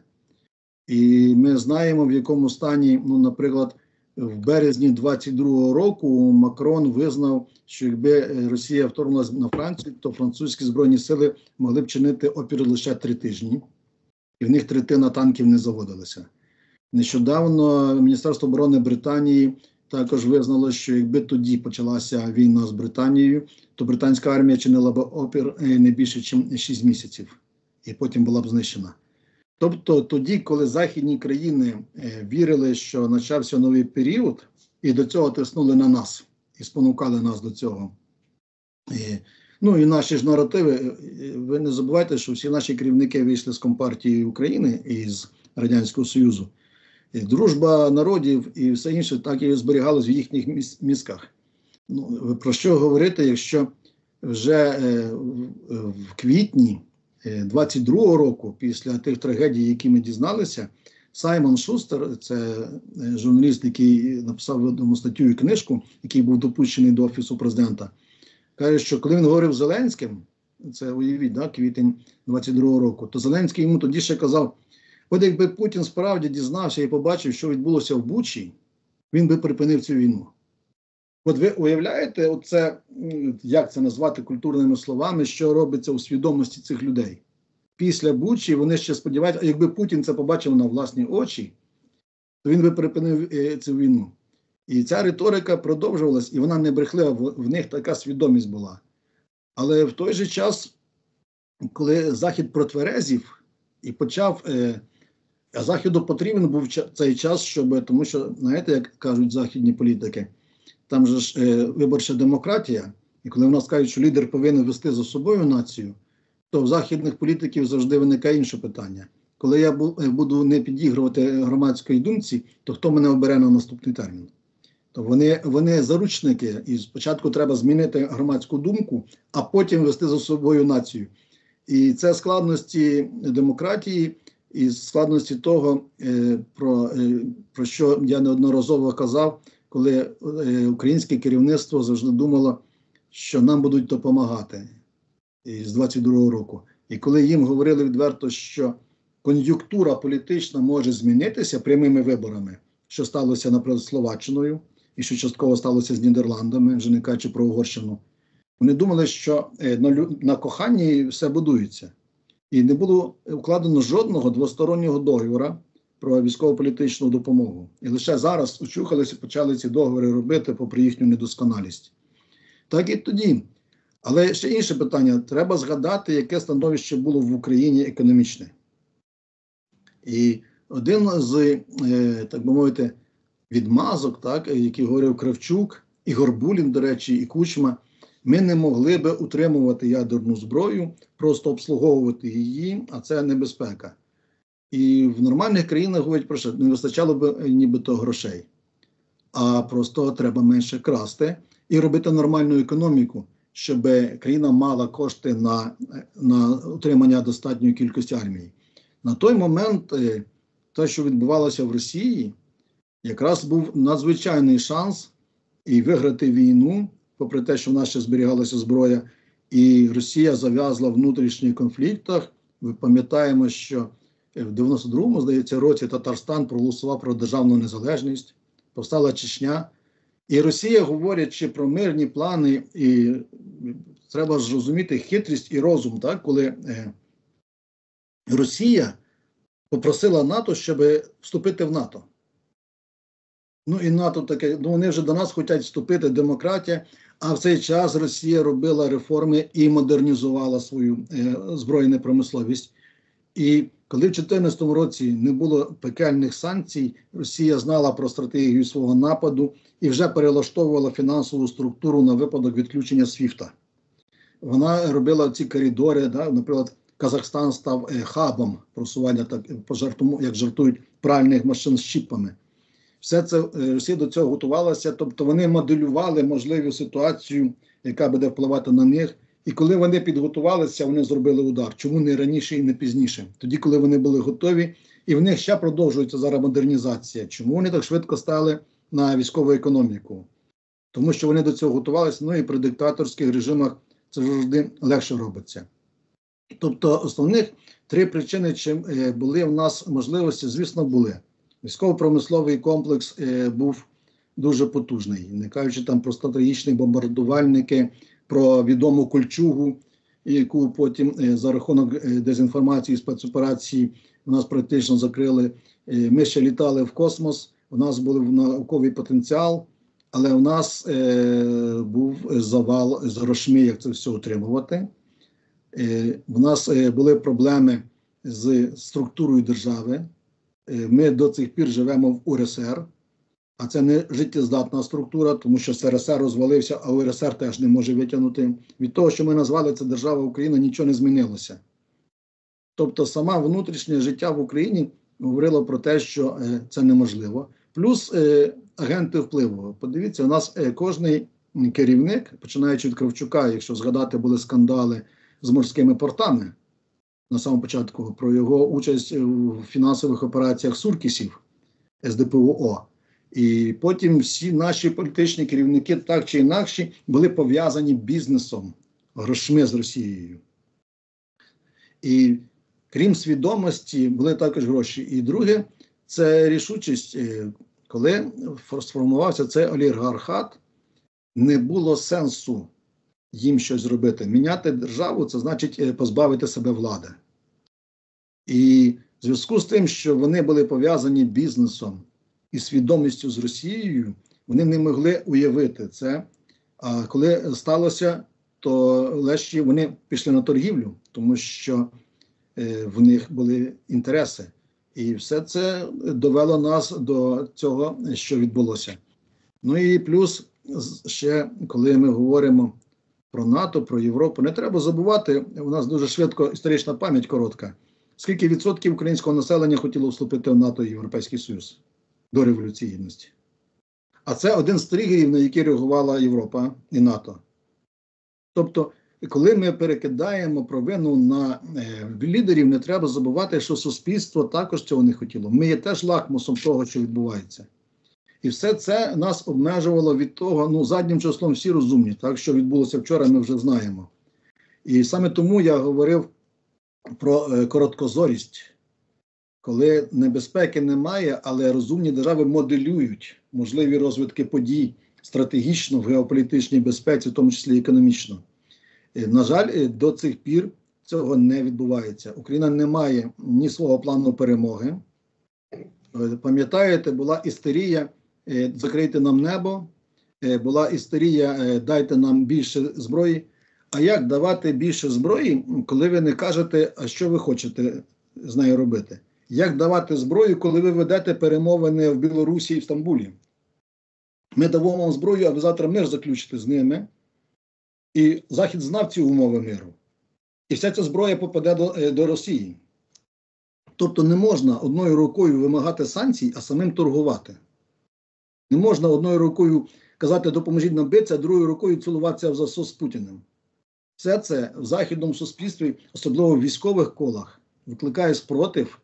A: І ми знаємо, в якому стані, ну, наприклад, в березні 22-го року Макрон визнав, що якби е, Росія вторгнулася на Францію, то французькі збройні сили могли б чинити опір лише три тижні, і в них третина танків не заводилася. Нещодавно Міністерство оборони Британії також визнало, що якби тоді почалася війна з Британією, то британська армія чинила б опір е, не більше, ніж 6 місяців, і потім була б знищена. Тобто, тоді, коли західні країни е, вірили, що почався новий період, і до цього тиснули на нас і спонукали нас до цього. І, ну і наші ж наративи. е, Ви не забувайте, що всі наші керівники вийшли з Компартії України і з Радянського Союзу. І дружба народів і все інше так і зберігалось в їхніх мізках. Ну, про що говорити, якщо вже е, в- квітні 22-го року, після тих трагедій, які ми дізналися, Саймон Шустер, це е, журналіст, який написав одну статтю і книжку, який був допущений до офісу президента, каже, що коли він говорив з Зеленським, це уявіть, да, квітень 22-го року, то Зеленський йому тоді ще казав: от якби Путін справді дізнався і побачив, що відбулося в Бучі, він би припинив цю війну. От ви уявляєте, оце, як це назвати культурними словами, що робиться у свідомості цих людей? Після Бучі вони ще сподіваються, якби Путін це побачив на власні очі, то він би припинив е, цю війну. І ця риторика продовжувалась, і вона не брехлива, в, них така свідомість була. Але в той же час, коли Захід протверезів і почав, е, а Заходу потрібен був цей час, щоб, тому що, знаєте, як кажуть західні політики, там же ж е, виборча демократія, і коли в нас кажуть, що лідер повинен вести за собою націю, то в західних політиків завжди виникає інше питання. Коли я е, буду не підігрувати громадської думці, то хто мене обере на наступний термін? То вони, вони заручники, і спочатку треба змінити громадську думку, а потім вести за собою націю. І це складності демократії, і складності того, е, про, е, про що я неодноразово казав, коли е, українське керівництво завжди думало, що нам будуть допомагати з 22-го року. І коли їм говорили відверто, що кон'юнктура політична може змінитися прямими виборами, що сталося, наприклад, Словаччиною, і що частково сталося з Нідерландами, вже не кажучи про Угорщину, вони думали, що е, на, коханні все будується. І не було укладено жодного двостороннього договора про військово-політичну допомогу. І лише зараз очухалися почали ці договори робити попри їхню недосконалість. Так і тоді. Але ще інше питання: треба згадати, яке становище було в Україні економічне. І один з, е, так би мовити, відмазок, так, який говорив Кравчук, і Горбулін, до речі, і Кучма, ми не могли би утримувати ядерну зброю, просто обслуговувати її, а це небезпека. І в нормальних країнах говорять про що не вистачало б е, нібито грошей, а просто треба менше красти і робити нормальну економіку, щоб країна мала кошти на, на утримання достатньої кількості армії. На той момент е, те, що відбувалося в Росії, якраз був надзвичайний шанс і виграти війну, попри те, що в нас ще зберігалася зброя, і Росія зав'язла в внутрішніх конфліктах. Ми пам'ятаємо, що е, в 92-му, здається, році Татарстан проголосував про державну незалежність, повстала Чечня. І Росія, говорячи про мирні плани, і треба ж розуміти хитрість і розум, так, коли е, Росія попросила НАТО, щоб вступити в НАТО. Ну і НАТО таке, ну вони вже до нас хочуть вступити, демократія. А в цей час Росія робила реформи і модернізувала свою е, збройну промисловість. І коли в 2014 році не було пекельних санкцій, Росія знала про стратегію свого нападу і вже перелаштовувала фінансову структуру на випадок відключення СВІФТа. Вона робила ці коридори, да, наприклад, Казахстан став е, хабом просування, так по жартому, як жартують пральних машин з чіпами. Все це е, Росія до цього готувалася, тобто вони моделювали можливу ситуацію, яка буде впливати на них. І коли вони підготувалися, вони зробили удар. Чому не раніше і не пізніше? Тоді, коли вони були готові, і в них ще продовжується зараз модернізація. Чому вони так швидко стали на військову економіку? тому що вони до цього готувалися. Ну і при диктаторських режимах це завжди легше робиться. Тобто, основних три причини, чим е, були в нас можливості, звісно, були. Військово-промисловий комплекс е, був дуже потужний, не кажучи там про стратегічні бомбардувальники, про відому кольчугу, яку потім е, за рахунок е, дезінформації спецоперації у нас практично закрили. Е, Ми ще літали в космос, у нас був науковий потенціал, але у нас е, був завал з грошми, як це все утримувати. Е, У нас е, були проблеми з структурою держави. Е, Ми до цих пір живемо в УРСР, а це не життєздатна структура, тому що СРСР розвалився, а УРСР теж не може витягнути. Від того, що ми назвали це держава Україна, нічого не змінилося. Тобто, сама внутрішнє життя в Україні говорило про те, що е, це неможливо. Плюс е, агенти впливу. Подивіться, у нас е, кожний керівник, починаючи від Кравчука, якщо згадати, були скандали з морськими портами на самому початку про його участь в фінансових операціях Суркісів СДПУО. І потім всі наші політичні керівники, так чи інакше, були пов'язані бізнесом, грошми з Росією. І крім свідомості, були також гроші. І друге, це рішучість. Е, Коли сформувався цей олігархат, не було сенсу їм щось зробити. Міняти державу це значить е, позбавити себе влади. І в зв'язку з тим, що вони були пов'язані бізнесом і свідомістю з Росією, вони не могли уявити це. А коли сталося, то легше вони пішли на торгівлю, тому що е, в них були інтереси. І все це довело нас до цього, що відбулося. Ну і плюс ще, коли ми говоримо про НАТО, про Європу, не треба забувати, у нас дуже швидко історична пам'ять коротка. Скільки відсотків українського населення хотіло вступити в НАТО і Європейський Союз до Революції Гідності? А це один з тригерів, на які реагувала Європа і НАТО. Тобто, коли ми перекидаємо провину на е, лідерів, не треба забувати, що суспільство також цього не хотіло. Ми є теж лакмусом того, що відбувається. І все це нас обмежувало від того, ну, заднім числом всі розумні, так що відбулося вчора, ми вже знаємо. І саме тому я говорив про е, короткозорість, коли небезпеки немає, але розумні держави моделюють можливі розвитки подій стратегічно в геополітичній безпеці, в тому числі економічно. Е, На жаль, е, до цих пір цього не відбувається. Україна не має ні свого плану перемоги. Е, Пам'ятаєте, була істерія закрийте нам небо, була істерія дайте нам більше зброї. А як давати більше зброї, коли ви не кажете, а що ви хочете з нею робити? Як давати зброю, коли ви ведете перемовини в Білорусі і в Стамбулі? Ми дамо вам зброю, а ви завтра мир заключите з ними. І Захід знав ці умови миру. І вся ця зброя попаде до, е, до Росії. Тобто не можна одною рукою вимагати санкцій, а самим торгувати. Не можна одною рукою казати допоможіть нам битися, а другою рукою цілуватися в засос з Путіним. Все це в західному суспільстві, особливо в військових колах, викликає спротив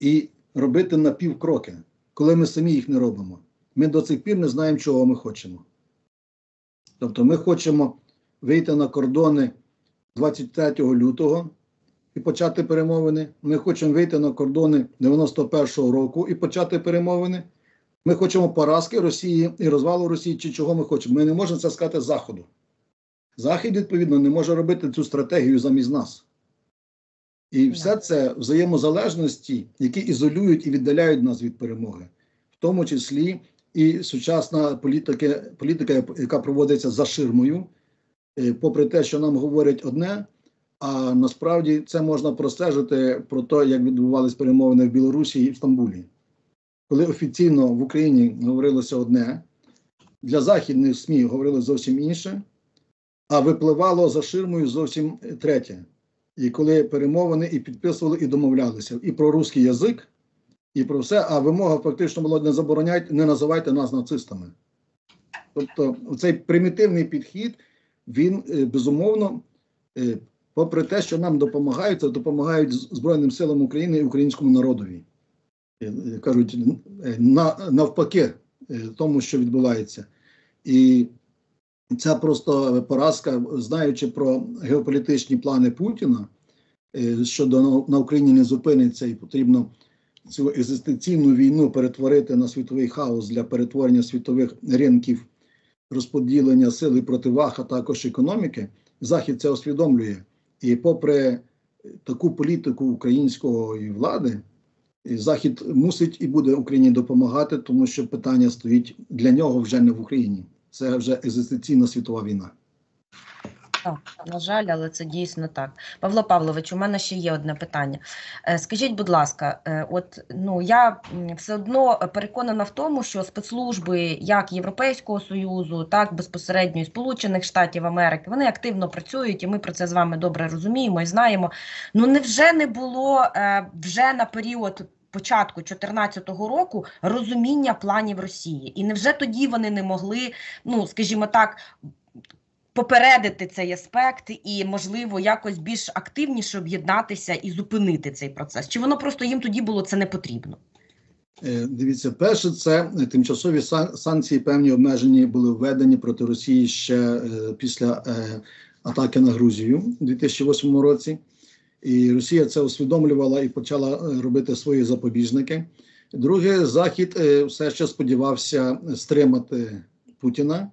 A: і робити напівкроки, коли ми самі їх не робимо. Ми до цих пір не знаємо, чого ми хочемо. Тобто ми хочемо вийти на кордони 23 лютого і почати перемовини. Ми хочемо вийти на кордони 91-го року і почати перемовини. Ми хочемо поразки Росії і розвалу Росії, чи чого ми хочемо. Ми не можемо це сказати Заходу. Захід, відповідно, не може робити цю стратегію замість нас. І все це взаємозалежності, які ізолюють і віддаляють нас від перемоги, в тому числі і сучасна політика, політика яка проводиться за ширмою, е, попри те, що нам говорять одне, а насправді це можна простежити про те, як відбувалися перемовини в Білорусі і в Стамбулі. Коли офіційно в Україні говорилося одне, для західних СМІ говорили зовсім інше, а випливало за ширмою зовсім третє. І коли перемовини і підписували, і домовлялися і про русський язик, і про все, а вимога фактично була не забороняйте, не називайте нас нацистами. Тобто, цей примітивний підхід, він е, безумовно, е, попри те, що нам допомагають, це допомагають Збройним силам України і українському народові. Е, Кажуть, навпаки, тому, що відбувається. І ця просто поразка, знаючи про геополітичні плани Путіна, е, щодо на- на Україні не зупиниться і потрібно цю екзистенційну війну перетворити на світовий хаос для перетворення світових ринків, розподілення сили противаг, а також економіки. Захід це усвідомлює. І попри таку політику української влади, Захід мусить і буде Україні допомагати, тому що питання стоїть для нього вже не в Україні. Це вже екзистенційна світова війна.
B: Так, на жаль, але це дійсно так. Павло Павлович, у мене ще є одне питання. Е, Скажіть, будь ласка, е, от ну я все одно переконана в тому, що спецслужби як Європейського союзу, так безпосередньо і Сполучених Штатів Америки, вони активно працюють, і ми про це з вами добре розуміємо і знаємо. Ну невже не було е, вже на період? Початку 2014 року розуміння планів Росії, і невже тоді вони не могли, ну скажімо так, попередити цей аспект і, можливо, якось більш активніше об'єднатися і зупинити цей процес? Чи воно просто їм тоді було це не потрібно?
A: Е, Дивіться, перше, це тимчасові сан- санкції, певні обмежені були введені проти Росії ще е, після е, атаки на Грузію у 2008 році. І Росія це усвідомлювала і почала е, робити свої запобіжники. Друге, Захід е, все ще сподівався стримати Путіна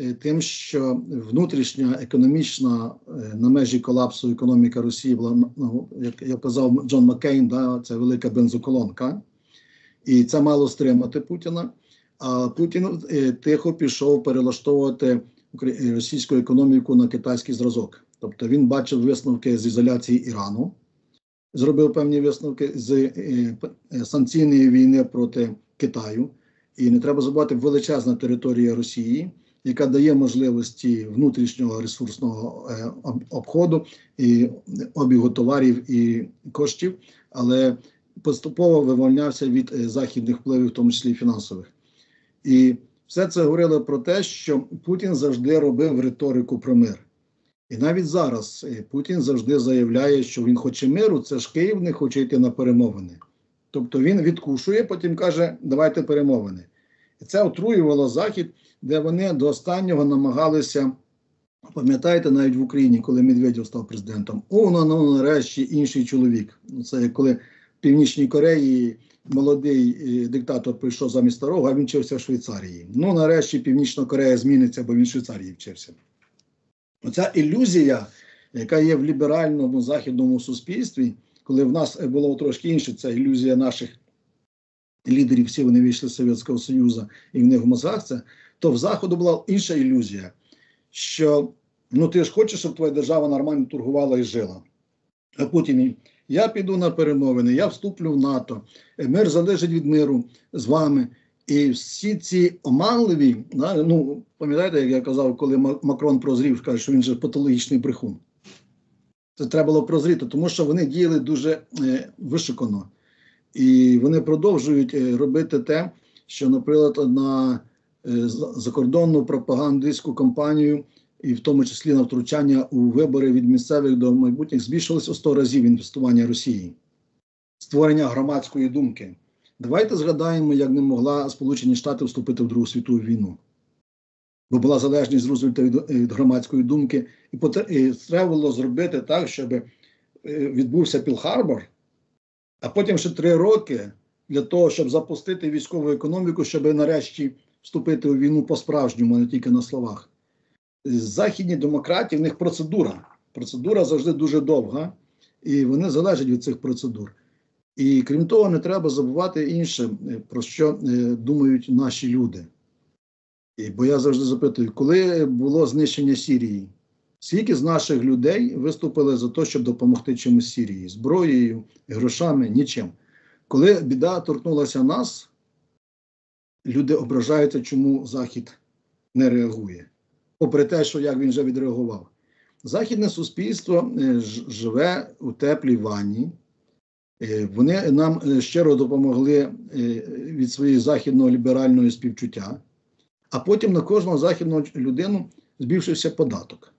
A: е, тим, що внутрішня економічна на межі колапсу економіка Росії була ну, як, як казав Джон Маккейн, да, це велика бензоколонка. І це мало стримати Путіна. А Путін тихо пішов перелаштовувати російську економіку на китайський зразок. Тобто він бачив висновки з ізоляції Ірану, зробив певні висновки з е, е, санкційної війни проти Китаю. І не треба забувати величезна територія Росії, яка дає можливості внутрішнього ресурсного е, обходу і обігу товарів і коштів, але поступово вивольнявся від західних впливів, в тому числі фінансових. І все це говорило про те, що Путін завжди робив риторику про мир. І навіть зараз е, Путін завжди заявляє, що він хоче миру, це ж Київ не хоче йти на перемовини. Тобто він відкушує, потім каже, давайте перемовини. І це отруювало Захід, де вони до останнього намагалися, пам'ятаєте, навіть в Україні, коли Медведєв став президентом, о, ну, ну нарешті інший чоловік. Ну, Це коли в Північній Кореї молодий е, диктатор прийшов замість старого, а він вчився в Швейцарії. Ну, нарешті Північна Корея зміниться, бо він в Швейцарії вчився. Оця ілюзія, яка є в ліберальному західному суспільстві, коли в нас було трошки інше, це ілюзія наших лідерів, всі вони вийшли з Совєтського Союзу, і в них в мозгах це, то в Заходу була інша ілюзія, що ну ти ж хочеш, щоб твоя держава нормально торгувала і жила. А Путін, я піду на перемовини, я вступлю в НАТО, мир залежить від миру з вами. І всі ці оманливі, да, ну пам'ятаєте, як я казав, коли Макрон прозрів, каже, що він же патологічний брехун. Це треба було прозріти, тому що вони діяли дуже е, вишукано. І вони продовжують е, робити те, що, наприклад, на е, закордонну пропагандистську кампанію, і в тому числі на втручання у вибори від місцевих до майбутніх, збільшилося у 100 разів інвестування Росії, створення громадської думки. Давайте згадаємо, як не могла Сполучені Штати вступити в Другу світову війну. Бо була залежність Рузвельта від, громадської думки, і, потр- і треба було зробити так, щоб е, відбувся Перл-Харбор, а потім ще три роки для того, щоб запустити військову економіку, щоб нарешті вступити у війну по-справжньому, не тільки на словах. Західні демократії, в них процедура. Процедура завжди дуже довга, і вони залежать від цих процедур. І крім того, не треба забувати інше, е, про що е, думають наші люди. І, бо я завжди запитую, коли було знищення Сірії, скільки з наших людей виступили за те, щоб допомогти чимось Сірії? Зброєю, грошами, нічим. Коли біда торкнулася нас, люди ображаються, чому Захід не реагує. Попри те, що як він вже відреагував. Західне суспільство е, живе у теплій ванні. Е, Вони нам е, щиро допомогли е, від своєї західного ліберального співчуття, а потім на кожного західного людину збільшився податок.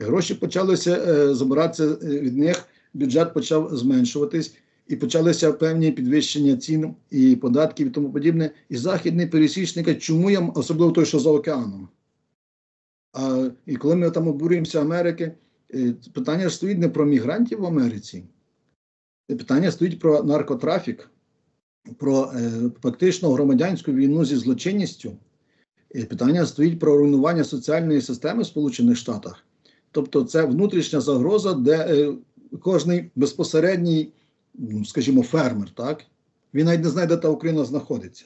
A: Гроші почалися забиратися від них, бюджет почав зменшуватись, і почалися певні підвищення цін і податків і тому подібне. І західний пересічник, чому я особливо той, що за океаном. А, І коли ми там обурюємося Америки, питання ж стоїть не про мігрантів в Америці, питання стоїть про наркотрафік, про е, фактично громадянську війну зі злочинністю. І питання стоїть про руйнування соціальної системи в Сполучених Штатах. Тобто, це внутрішня загроза, де е, кожний безпосередній, ну, скажімо, фермер, так, він навіть не знає, де та Україна знаходиться.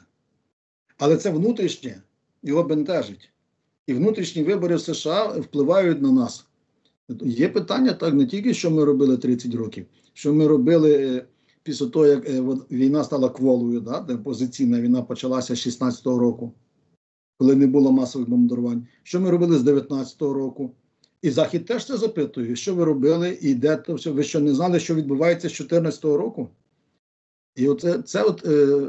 A: Але це внутрішнє його бентежить. І внутрішні вибори в США впливають на нас. Є питання так, не тільки що ми робили 30 років, що ми робили е, після того, як е, війна стала кволою, да, де позиційна війна почалася з 16-го року, коли не було масових бомбардувань. Що ми робили з 19-го року? І Захід теж це запитує, що ви робили, і де то все. Ви що не знали, що відбувається з 2014 року? І оце це от, е,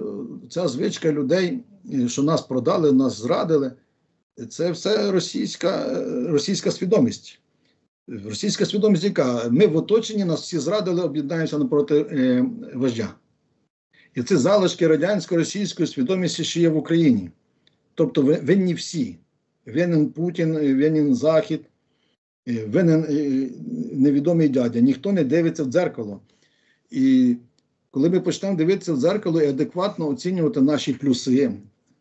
A: ця звичка людей, що нас продали, нас зрадили, це все російська, російська свідомість. Російська свідомість, яка ми в оточенні нас всі зрадили, об'єднаємося напроти е, вождя. І це залишки радянсько-російської свідомості, що є в Україні. Тобто винні всі. Винен Путін, винен Захід, е, винен е, невідомий дядя. Ніхто не дивиться в дзеркало. І коли ми почнемо дивитися в дзеркало і адекватно оцінювати наші плюси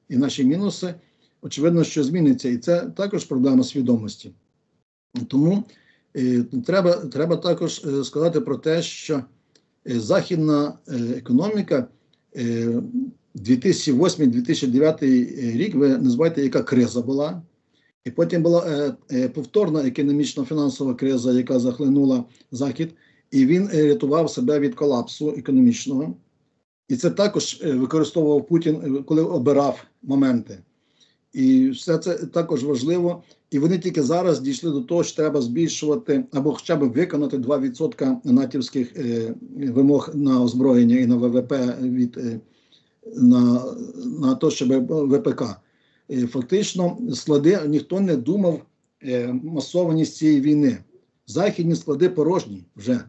A: і наші мінуси, очевидно, що зміниться. І це також проблема свідомості. Тому е, треба треба також е, сказати про те, що е, західна е, економіка е, 2008-2009 рік, ви називаєте, яка криза була. І потім була повторна економічно-фінансова криза, яка захлинула Захід, і він рятував себе від колапсу економічного. І це також використовував Путін, коли обирав моменти. І все це також важливо. І вони тільки зараз дійшли до того, що треба збільшувати або хоча б виконати 2% натівських е, вимог на озброєння і на ВВП від е, на, на то, щоб ВПК. Е, фактично, склади ніхто не думав е, масованість цієї війни. Західні склади порожні вже.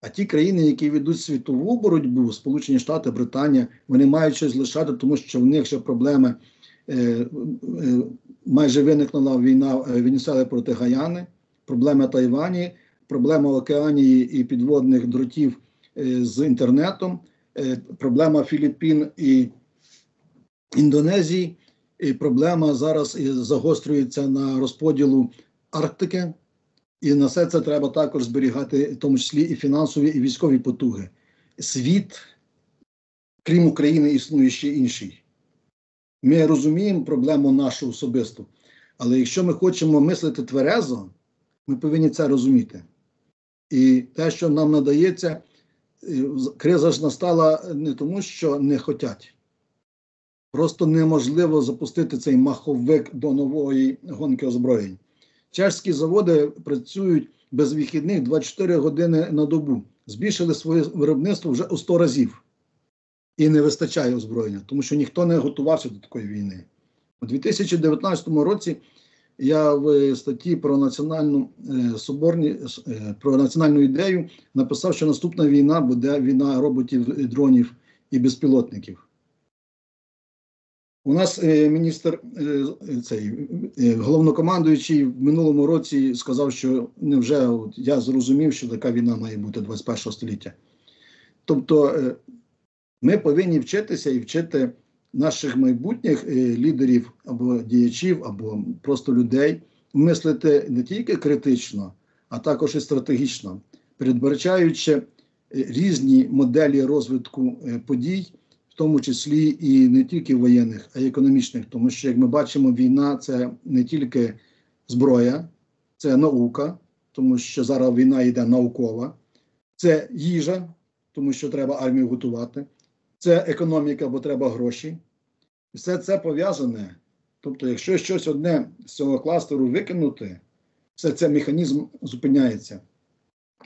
A: А ті країни, які ведуть світову боротьбу, Сполучені Штати, Британія, вони мають щось лишати, тому що в них ще проблеми. Е, е, майже виникнула війна е, Венесуели проти Гаяни, проблема Тайвані, проблема Океанії і підводних дротів з інтернетом, проблема Філіппін і Індонезії, і проблема зараз загострюється на розподілу Арктики. І на все це треба також зберігати, в тому числі і фінансові, і військові потуги. Світ, крім України, існує ще інший. Ми розуміємо проблему нашу особисту, але якщо ми хочемо мислити тверезо, ми повинні це розуміти. І те, що нам надається, е, криза ж настала не тому, що не хотять. Просто неможливо запустити цей маховик до нової гонки озброєнь. Чешські заводи працюють без вихідних 24 години на добу, збільшили своє виробництво вже у 100 разів і не вистачає озброєння, тому що ніхто не готувався до такої війни. У 2019 році я в статті про національну е, соборні е, про національну ідею написав, що наступна війна буде війна роботів, дронів і безпілотників. У нас е, міністр е, цей е, головнокомандуючий в минулому році сказав, що невже от, я зрозумів, що така війна має бути 21 століття. Тобто е, ми повинні вчитися і вчити наших майбутніх е, лідерів або діячів, або просто людей мислити не тільки критично, а також і стратегічно, передбачаючи е, різні моделі розвитку е, подій, в тому числі і не тільки воєнних, а й економічних. Тому що, як ми бачимо, війна це не тільки зброя, це наука, тому що зараз війна йде наукова, це їжа, тому що треба армію готувати це економіка, бо треба гроші. Все це пов'язане. Тобто, якщо щось одне з цього кластеру викинути, все це механізм зупиняється.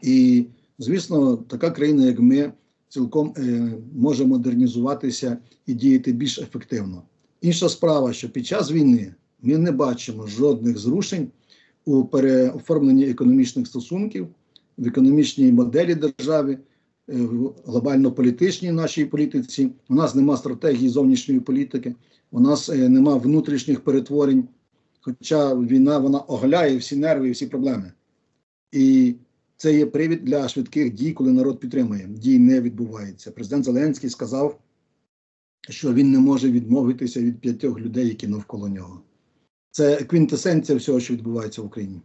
A: І, звісно, така країна, як ми, цілком е, може модернізуватися і діяти більш ефективно. Інша справа, що під час війни ми не бачимо жодних зрушень у переоформленні економічних стосунків, в економічній моделі держави. В глобально-політичній нашій політиці. У нас нема стратегії зовнішньої політики, у нас е, нема внутрішніх перетворень. Хоча війна вона оголяє всі нерви і всі проблеми. І це є привід для швидких дій, коли народ підтримує. Дій не відбувається. Президент Зеленський сказав, що він не може відмовитися від п'ятьох людей, які навколо нього. Це квінтесенція всього, що відбувається в Україні.